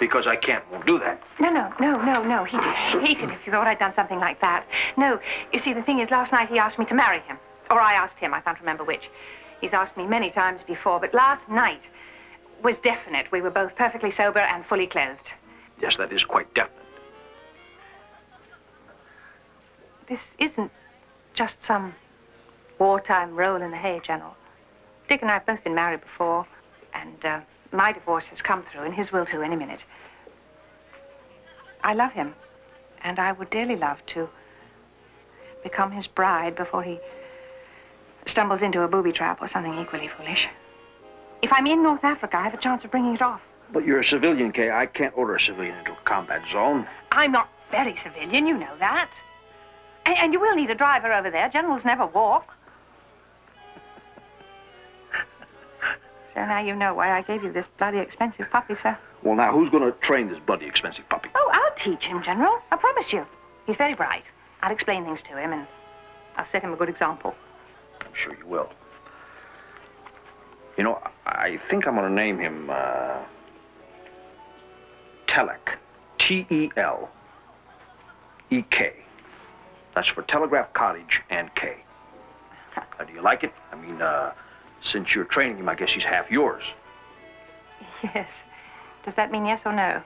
Because I can't. Won't do that. No, no, no, no, no. He'd hate it if you thought I'd done something like that. No, you see, the thing is, last night he asked me to marry him. Or I asked him, I can't remember which. He's asked me many times before, but last night was definite. We were both perfectly sober and fully clothed. Yes, that is quite definite. This isn't just some wartime roll in the hay, General. Dick and I have both been married before, and uh, my divorce has come through, and his will too any minute. I love him, and I would dearly love to become his bride before he stumbles into a booby trap or something equally foolish. If I'm in North Africa, I have a chance of bringing it off. But you're a civilian, Kay. I can't order a civilian into a combat zone. I'm not very civilian, you know that. And, and you will need a driver over there. Generals never walk. So now you know why I gave you this bloody expensive puppy, sir. Well, now, who's going to train this bloody expensive puppy? Oh, I'll teach him, General. I promise you. He's very bright. I'll explain things to him, and I'll set him a good example. I'm sure you will. You know, I think I'm going to name him, uh, Telek. T-E-L-E-K. That's for Telegraph Cottage and K. Now, (laughs) do you like it? I mean, uh, since you're training him, I guess he's half yours. (laughs) Yes. Does that mean yes or no?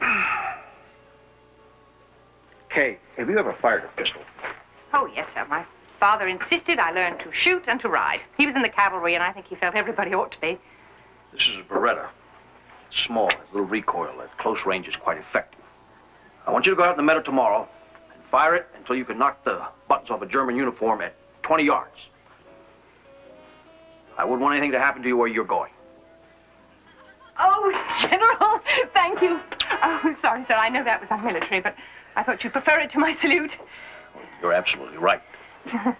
(sighs) Kay, have you ever fired a pistol? Oh, yes, sir. My father insisted I learn to shoot and to ride. He was in the cavalry, and I think he felt everybody ought to be. This is a Beretta. It's Small, has little recoil. At close range is quite effective. I want you to go out in the meadow tomorrow fire it until you can knock the buttons off a German uniform at 20 yards. I wouldn't want anything to happen to you where you're going. Oh, (laughs) General, thank you. Oh, sorry, sir. I know that was unmilitary, but I thought you'd prefer it to my salute. You're absolutely right. (laughs)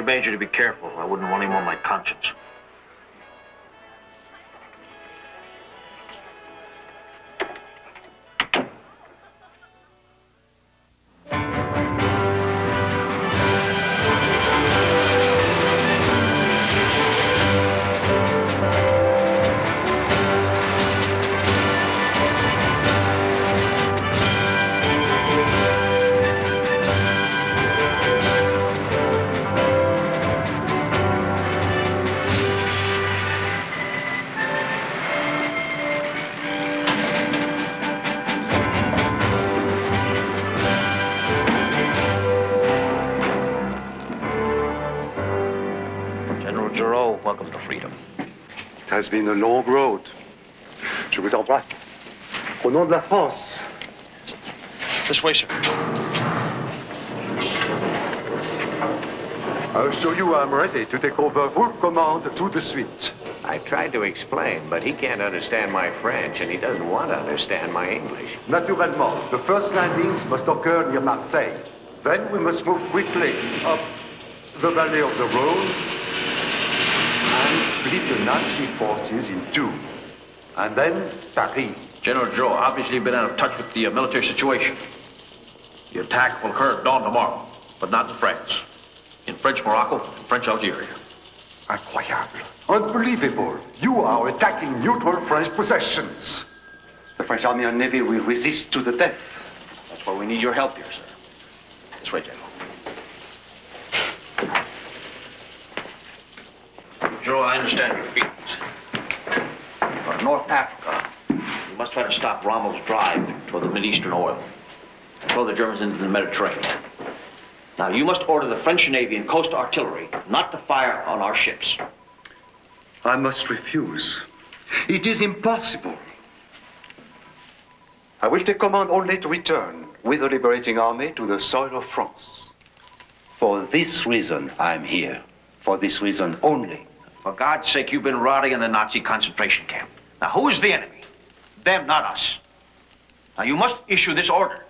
your major to be careful. I wouldn't want him on my conscience. It has been a long road. Je vous embrasse. Au nom de la France. This way, sir. I'll show you I'm ready to take over full command to the suite. I tried to explain, but he can't understand my French, and he doesn't want to understand my English. Naturellement, the first landings must occur near Marseille. Then we must move quickly up the valley of the Rhone and split the Nazi forces in two. And then Paris. General Giraud, obviously you've been out of touch with the uh, military situation. The attack will occur at dawn tomorrow, but not in France. In French Morocco and French Algeria. Incroyable. Unbelievable. You are attacking neutral French possessions. The French army and navy will resist to the death. That's why we need your help here, sir. This way, General. I understand your feelings. But North Africa, we must try to stop Rommel's drive toward the Mideastern oil. Throw the Germans into the Mediterranean. Now, you must order the French Navy and coast artillery not to fire on our ships. I must refuse. It is impossible. I will take command only to return with the liberating army to the soil of France. For this reason, I am here. For this reason only. For God's sake, you've been rotting in the Nazi concentration camp. Now, who is the enemy? Them, not us. Now, you must issue this order.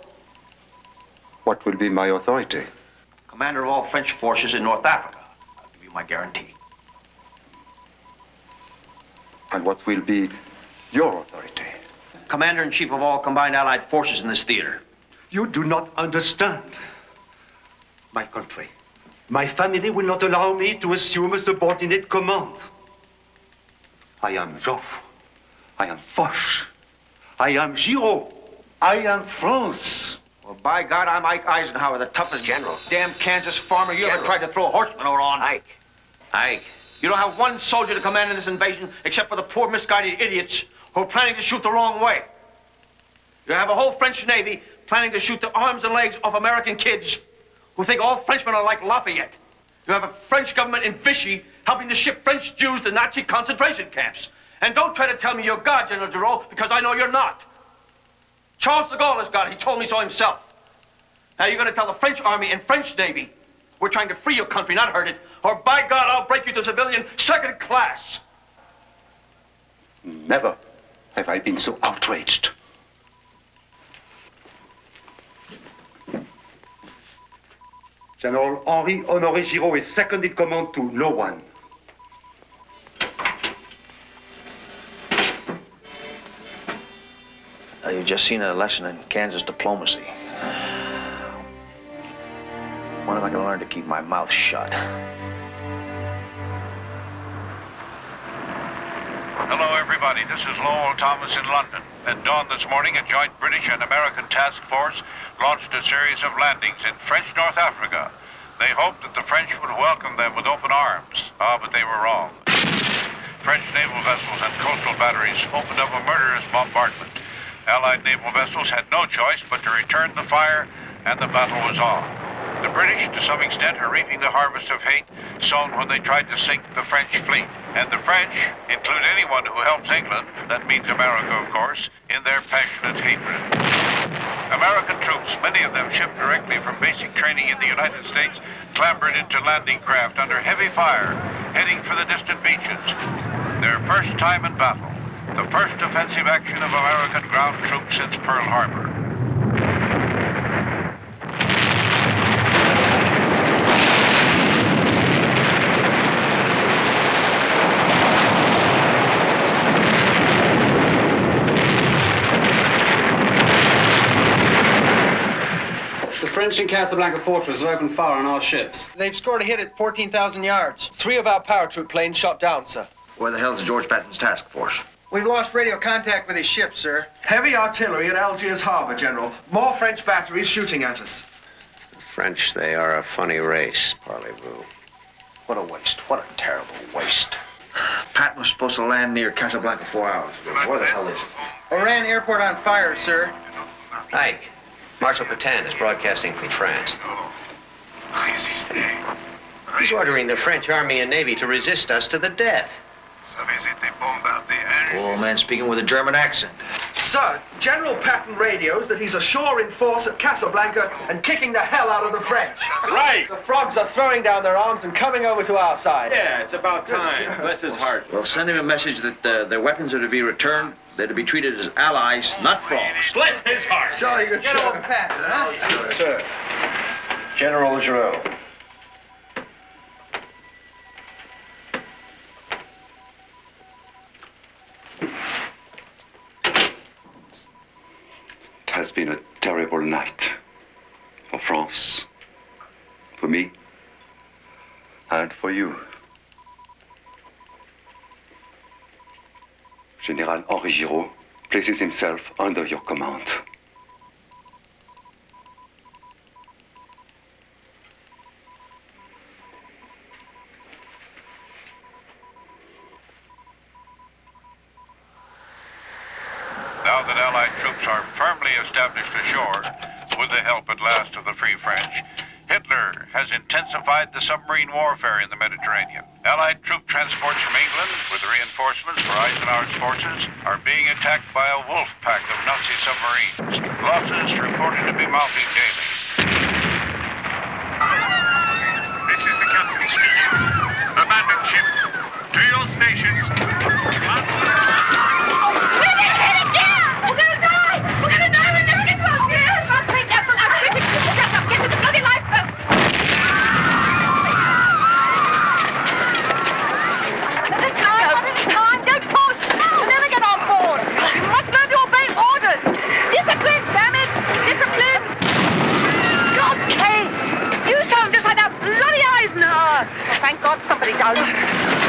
What will be my authority? Commander of all French forces in North Africa. I'll give you my guarantee. And what will be your authority? Commander-in-chief of all combined Allied forces in this theater. You do not understand. My country. My family will not allow me to assume a subordinate command. I am Joffre. I am Foch. I am Giraud. I am France. Well, by God, I'm Ike Eisenhower, the toughest general. Damn Kansas farmer you ever tried to throw a horse manure on. Ike. Ike. You don't have one soldier to command in this invasion except for the poor misguided idiots who are planning to shoot the wrong way. You have a whole French Navy planning to shoot the arms and legs off American kids who think all Frenchmen are like Lafayette. You have a French government in Vichy helping to ship French Jews to Nazi concentration camps. And don't try to tell me you're God, General Giraud, because I know you're not. Charles de Gaulle is God. He told me so himself. Now you're going to tell the French army and French navy we're trying to free your country, not hurt it, or by God, I'll break you to civilian second class. Never have I been so outraged. General Henri Honoré Giraud is second in command to no one. Uh, you've just seen a lesson in Kansas diplomacy. When am I going to learn to keep my mouth shut? Hello, everybody. This is Lowell Thomas in London. At dawn this morning, a joint British and American task force launched a series of landings in French North Africa. They hoped that the French would welcome them with open arms. Ah, but they were wrong. French naval vessels and coastal batteries opened up a murderous bombardment. Allied naval vessels had no choice but to return the fire, and the battle was on. The British, to some extent, are reaping the harvest of hate sown when they tried to sink the French fleet. And the French include anyone who helps England, that means America, of course, in their passionate hatred. American troops, many of them shipped directly from basic training in the United States, clambered into landing craft under heavy fire, heading for the distant beaches. Their first time in battle, the first offensive action of American ground troops since Pearl Harbor. The French in Casablanca Fortress have opened fire on our ships. They've scored a hit at 14,000 yards. Three of our paratroop planes shot down, sir. Where the hell's George Patton's task force? We've lost radio contact with his ship, sir. Heavy artillery at Algiers Harbor, General. More French batteries shooting at us. French, they are a funny race, Parlez-vous. What a waste. What a terrible waste. Patton was supposed to land near Casablanca four hours ago. Where the hell is he? Oran Airport on fire, sir. Ike, Marshal Petain is broadcasting from France. He's ordering the French Army and Navy to resist us to the death. Poor man speaking with a German accent. Sir, General Patton radios that he's ashore in force at Casablanca and kicking the hell out of the French. Right. The frogs are throwing down their arms and coming over to our side. Yeah, it's about time. Bless his heart. Well, send him a message that uh, their weapons are to be returned. They're to be treated as allies, not frogs. Bless his heart. Jolly good Get sir. over Patton, huh? Sir. General Giraud. Has been a terrible night for France, for me, and for you. General Henri Giraud places himself under your command. Now that Allied troops are firmly established ashore, with the help at last of the Free French, Hitler has intensified the submarine warfare in the Mediterranean. Allied troop transports from England, with reinforcements for Eisenhower's forces, are being attacked by a wolf pack of Nazi submarines. Losses reported to be mounting daily. This is the captain speaking. Abandon ship. To your stations. We're gonna hit again! We're gonna die! We're gonna die! We'll never get to Algiers! I'll take that from our ship. Shut up! Get to the bloody lifeboat! One at a time, one at a time. Don't push! We'll never get on board. You must learn to obey orders. Discipline, damn it! Discipline! God, Kate! You sound just like that bloody Eisenhower! Well, thank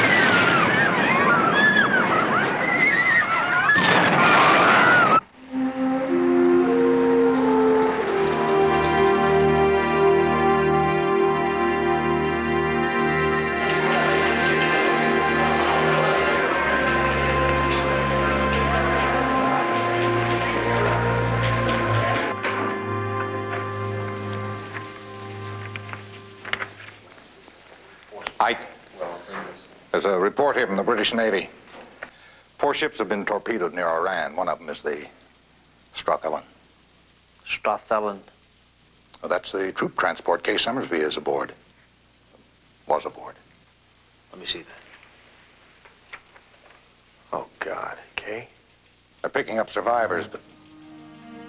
British Navy. Four ships have been torpedoed near Oran. One of them is the Strathallan. Strathallan? Well, that's the troop transport Kay Summersby is aboard. Was aboard. Let me see that. Oh, God. Kay? They're picking up survivors, but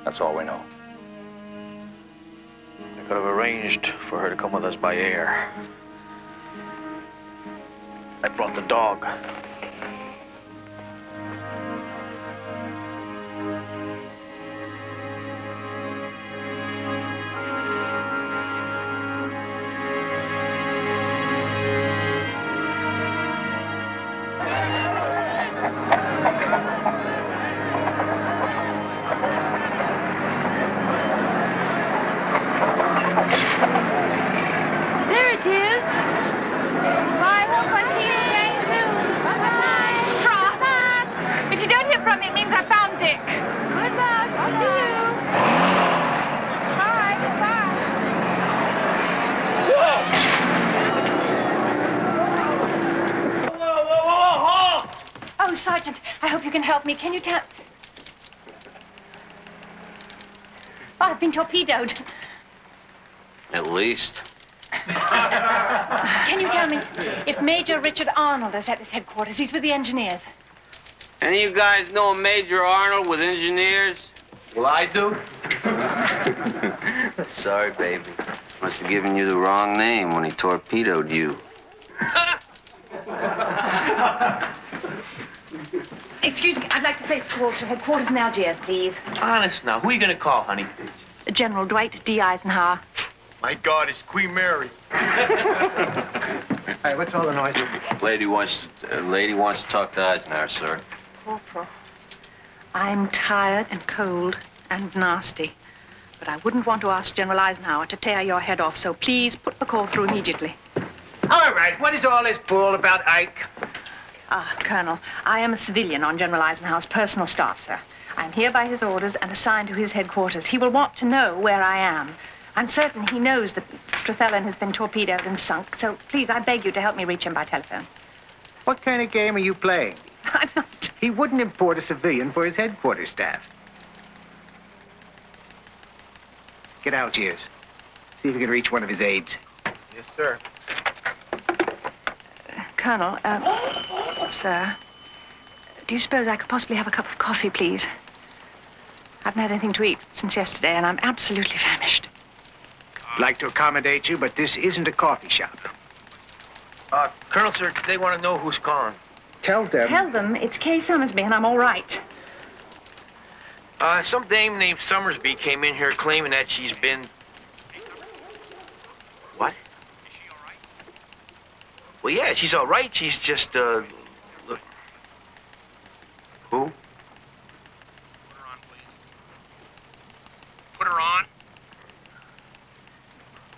that's all we know. I could have arranged for her to come with us by air. I brought the dog. Can help me. Can you tell... Oh, I've been torpedoed. At least. Can you tell me if Major Richard Arnold is at his headquarters? He's with the engineers. Any of you guys know a Major Arnold with engineers? Well, I do. (laughs) Sorry, baby. Must have given you the wrong name when he torpedoed you. Excuse me, I'd like to place a call to headquarters in Algiers, please. Honest now, who are you gonna call, honey? General Dwight D. Eisenhower. My God, it's Queen Mary. (laughs) Hey, what's all the noise? Lady wants, uh, lady wants to talk to Eisenhower, sir. Corporal, I'm tired and cold and nasty, but I wouldn't want to ask General Eisenhower to tear your head off, so please put the call through immediately. All right, what is all this bull about Ike? Ah, Colonel, I am a civilian on General Eisenhower's personal staff, sir. I am here by his orders and assigned to his headquarters. He will want to know where I am. I'm certain he knows that Strathallan has been torpedoed and sunk, so please, I beg you to help me reach him by telephone. What kind of game are you playing? (laughs) I'm not. He wouldn't import a civilian for his headquarters staff. Get Algiers. See if you can reach one of his aides. Yes, sir. Colonel, sir, do you suppose I could possibly have a cup of coffee, please? I haven't had anything to eat since yesterday, and I'm absolutely famished. I'd like to accommodate you, but this isn't a coffee shop. Uh, Colonel, sir, they want to know who's calling. Tell them. Tell them it's Kay Summersby, and I'm all right. Uh, some dame named Summersby came in here claiming that she's been... What? Well, yeah, she's all right. She's just, uh... Look. Who? Put her on. Please. Put her on.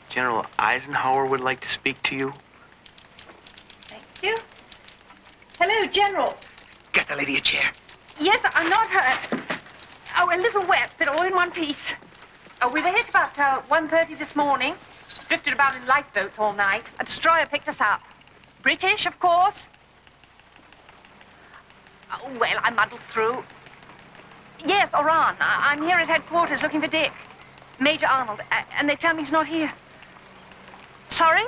General Eisenhower would like to speak to you. Thank you. Hello, General. Get the lady a chair. Yes, I'm not hurt. Oh, a little wet, but all in one piece. Oh, we were hit about uh, 1.30 this morning. Drifted about in lifeboats all night. A destroyer picked us up. British, of course. Oh, well, I muddled through. Yes, Oran. I- I'm here at headquarters looking for Dick. Major Arnold. Uh, and they tell me he's not here. Sorry?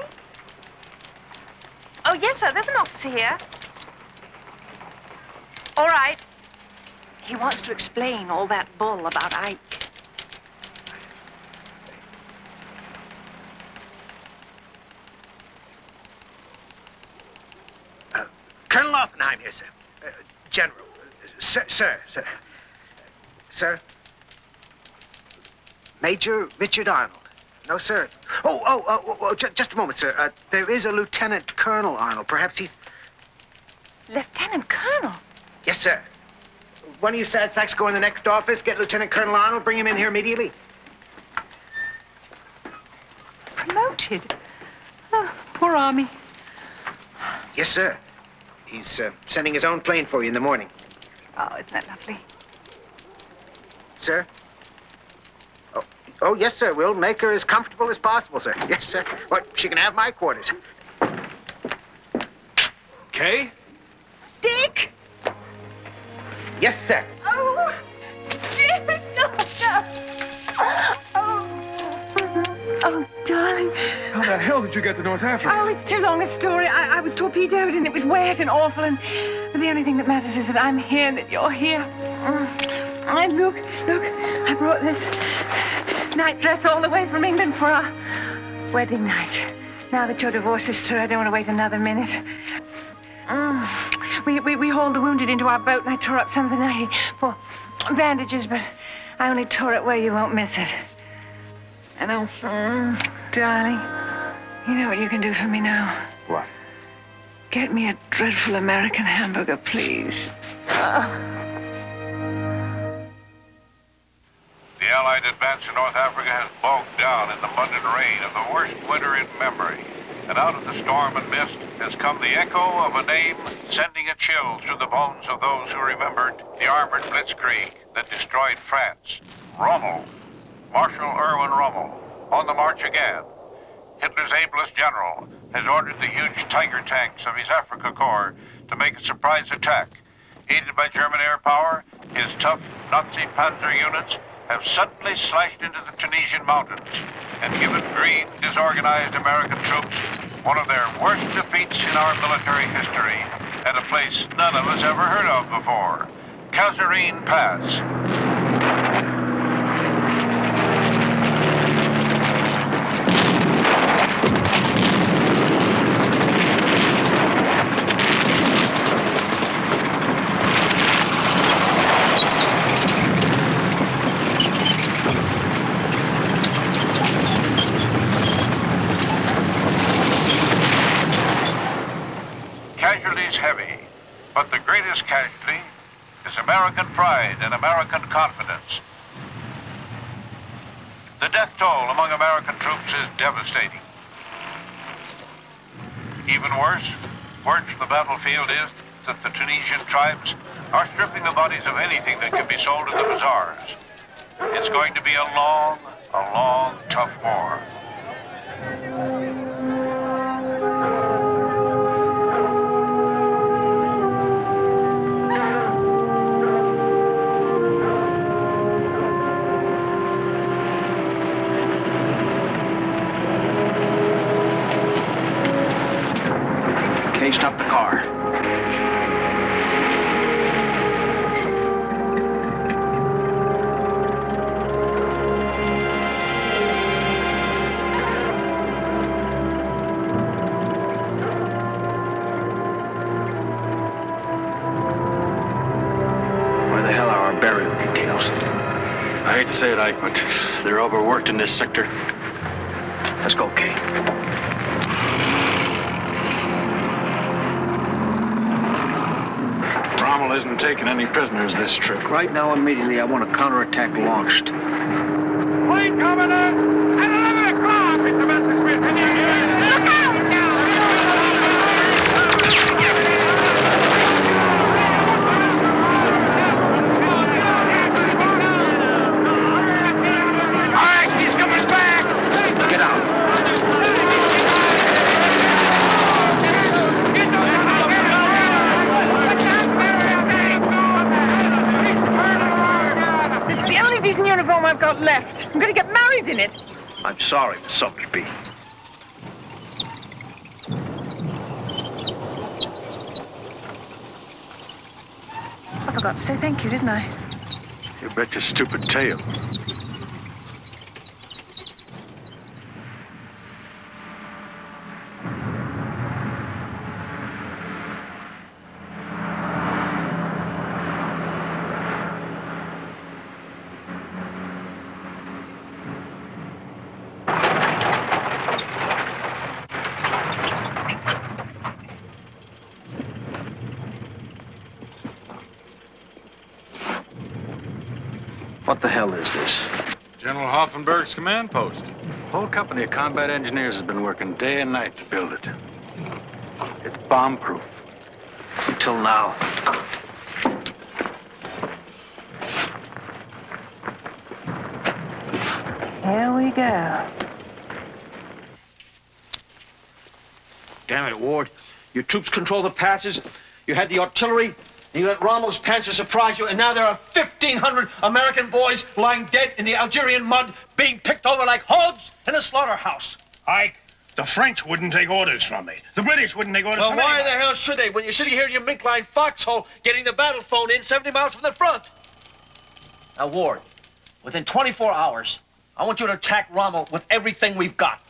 Oh, yes, sir. There's an officer here. All right. He wants to explain all that bull about Ike. Colonel Offenheim here, sir. General. Sir, sir, sir. Sir? Major Richard Arnold. No, sir. Oh, oh, oh, oh, oh just a moment, sir. Uh, there is a Lieutenant Colonel Arnold. Perhaps he's... Lieutenant Colonel? Yes, sir. One of you sad sacks go in the next office, get Lieutenant Colonel Arnold, bring him in here immediately. Promoted? Oh, poor Army. Yes, sir. He's uh, sending his own plane for you in the morning. Oh, isn't that lovely? Sir? Oh, oh, yes, sir. We'll make her as comfortable as possible, sir. Yes, sir. What? She can have my quarters. Kay? Dick! Yes, sir. Oh, Dick, no, no. Oh, darling. How the hell did you get to North Africa? Oh, it's too long a story. I, I was torpedoed and it was wet and awful, and the only thing that matters is that I'm here and that you're here. Mm. And look, look, I brought this night dress all the way from England for our wedding night. Now that your divorce is through, I don't want to wait another minute. Mm. We, we, we hauled the wounded into our boat and I tore up some of the nightie for bandages, but I only tore it where you won't miss it. And oh, mm, darling, you know what you can do for me now? What? Get me a dreadful American hamburger, please. The Allied advance in North Africa has bogged down in the mud and rain of the worst winter in memory. And out of the storm and mist has come the echo of a name sending a chill through the bones of those who remembered the armored blitzkrieg that destroyed France. Rommel, Marshal Erwin Rommel, on the march again. Hitler's ablest general has ordered the huge Tiger tanks of his Afrika Korps to make a surprise attack. Aided by German air power, his tough Nazi panzer units have suddenly slashed into the Tunisian mountains and given green, disorganized American troops one of their worst defeats in our military history at a place none of us ever heard of before, Kasserine Pass. Casualties heavy, but the greatest casualty is American pride and American confidence. The death toll among American troops is devastating. Even worse, word from the battlefield is that the Tunisian tribes are stripping the bodies of anything that can be sold in the bazaars. It's going to be a long, a long, tough war. Overworked in this sector. Let's go, Kay. Rommel isn't taking any prisoners this trip. Right now, immediately, I want a counterattack launched. Plane coming in at 11 o'clock, Mr. Messerschmitt. Can you hear me? Look out! All right, he's coming back. Get out. This is the only decent uniform I've got left. I'm going to get married in it. I'm sorry, Miss Sotheby. I forgot to say thank you, didn't I? You bet your stupid tail. What the hell is this? General Hoffenberg's command post. Whole company of combat engineers has been working day and night to build it. It's bomb-proof. Until now. Here we go. Damn it, Ward. Your troops control the passes. You had the artillery. You let Rommel's panzer surprise you. And now there are 1,500 American boys lying dead in the Algerian mud, being picked over like hogs in a slaughterhouse. Ike, the French wouldn't take orders from me. The British wouldn't take orders Well, from why anybody. the hell should they when you're sitting here in your mink line foxhole getting the battle phone in 70 miles from the front? Now, Ward, within 24 hours, I want you to attack Rommel with everything we've got.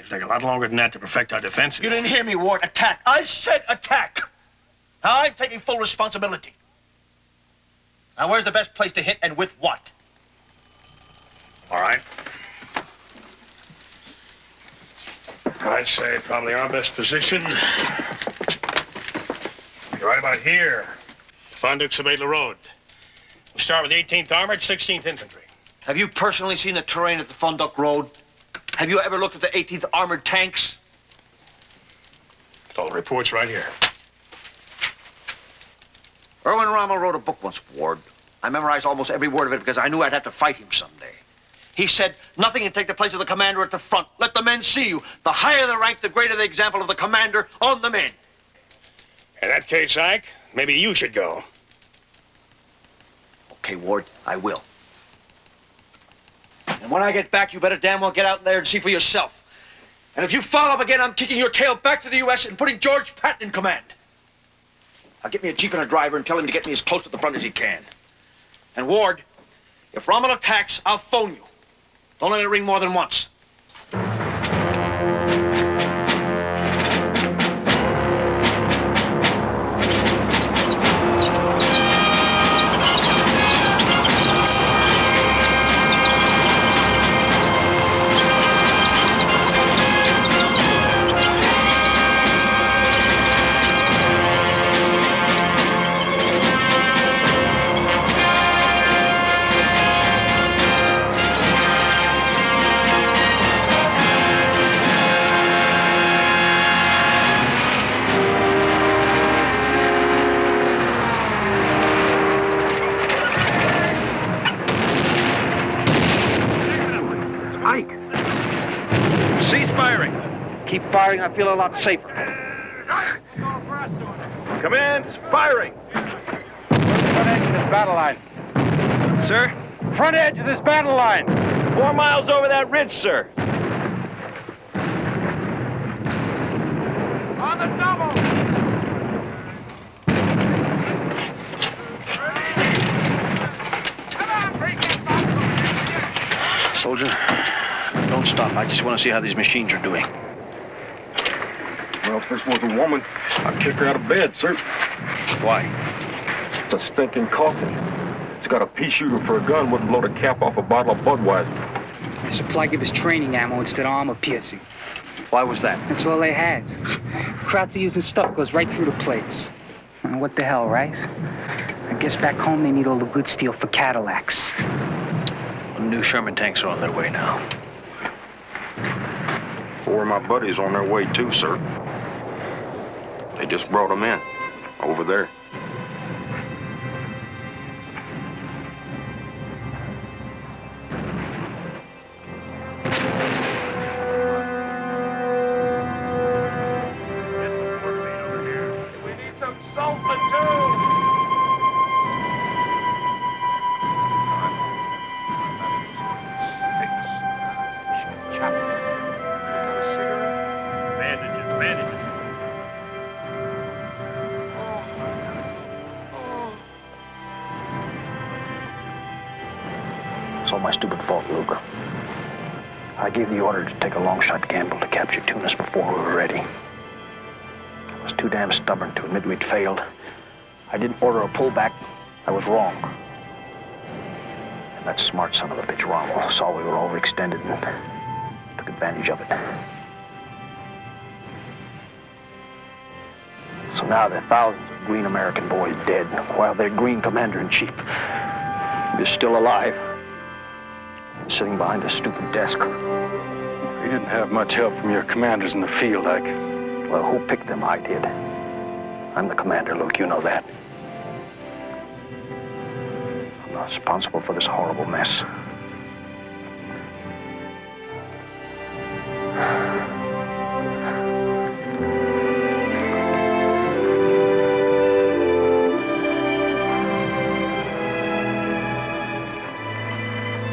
It'll take a lot longer than that to perfect our defenses. You didn't hear me, Ward. Attack. I said attack. Now, I'm taking full responsibility. Now, where's the best place to hit and with what? All right. I'd say probably our best position. Right about here. Fondouk-Sbeitla Road. We'll start with the 18th Armored, 16th Infantry. Have you personally seen the terrain at the Fondouk Road? Have you ever looked at the 18th Armored Tanks? All the reports right here. Erwin Rommel wrote a book once, Ward. I memorized almost every word of it because I knew I'd have to fight him someday. He said, nothing can take the place of the commander at the front. Let the men see you. The higher the rank, the greater the example of the commander on the men. In that case, Ike, maybe you should go. Okay, Ward, I will. And when I get back, you better damn well get out there and see for yourself. And if you follow up again, I'm kicking your tail back to the U.S. and putting George Patton in command. Now get me a jeep and a driver and tell him to get me as close to the front as he can. And Ward, if Rommel attacks, I'll phone you. Don't let it ring more than once. I feel a lot safer. Commence firing. Front edge of this battle line. Sir? Front edge of this battle line. Four miles over that ridge, sir. On the double! Soldier, don't stop. I just want to see how these machines are doing. Was a woman, I'd kick her out of bed, sir. Why? It's a stinking coffin. It's got a pea shooter for a gun, wouldn't blow the cap off a bottle of Budweiser. The supply gave us training ammo instead of armor piercing. Why was that? That's all they had. Krauts are using stuff goes right through the plates. Uh, What the hell, right? I guess back home they need all the good steel for Cadillacs. The new Sherman tanks are on their way now. Four of my buddies on their way too, sir. Just brought them in. Over there. Gave the order to take a long shot gamble to capture Tunis before we were ready. I was too damn stubborn to admit we'd failed. I didn't order a pullback. I was wrong. And that smart son of a bitch, Rommel, saw we were overextended and took advantage of it. So now there are thousands of green American boys dead, while their green commander-in-chief is still alive, sitting behind a stupid desk didn't have much help from your commanders in the field, Ike. Well, who picked them? I did. I'm the commander, Luke. You know that. I'm not responsible for this horrible mess.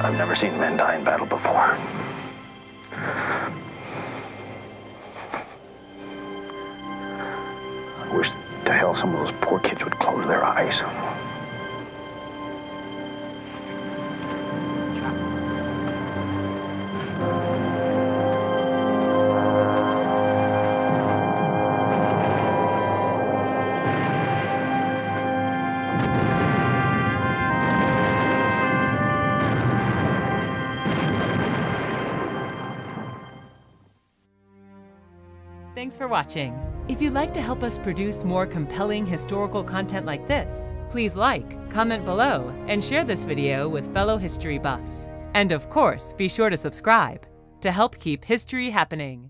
I've never seen men die in battle before. Watching. If you'd like to help us produce more compelling historical content like this, please like, comment below, and share this video with fellow history buffs. And of course, be sure to subscribe to help keep history happening.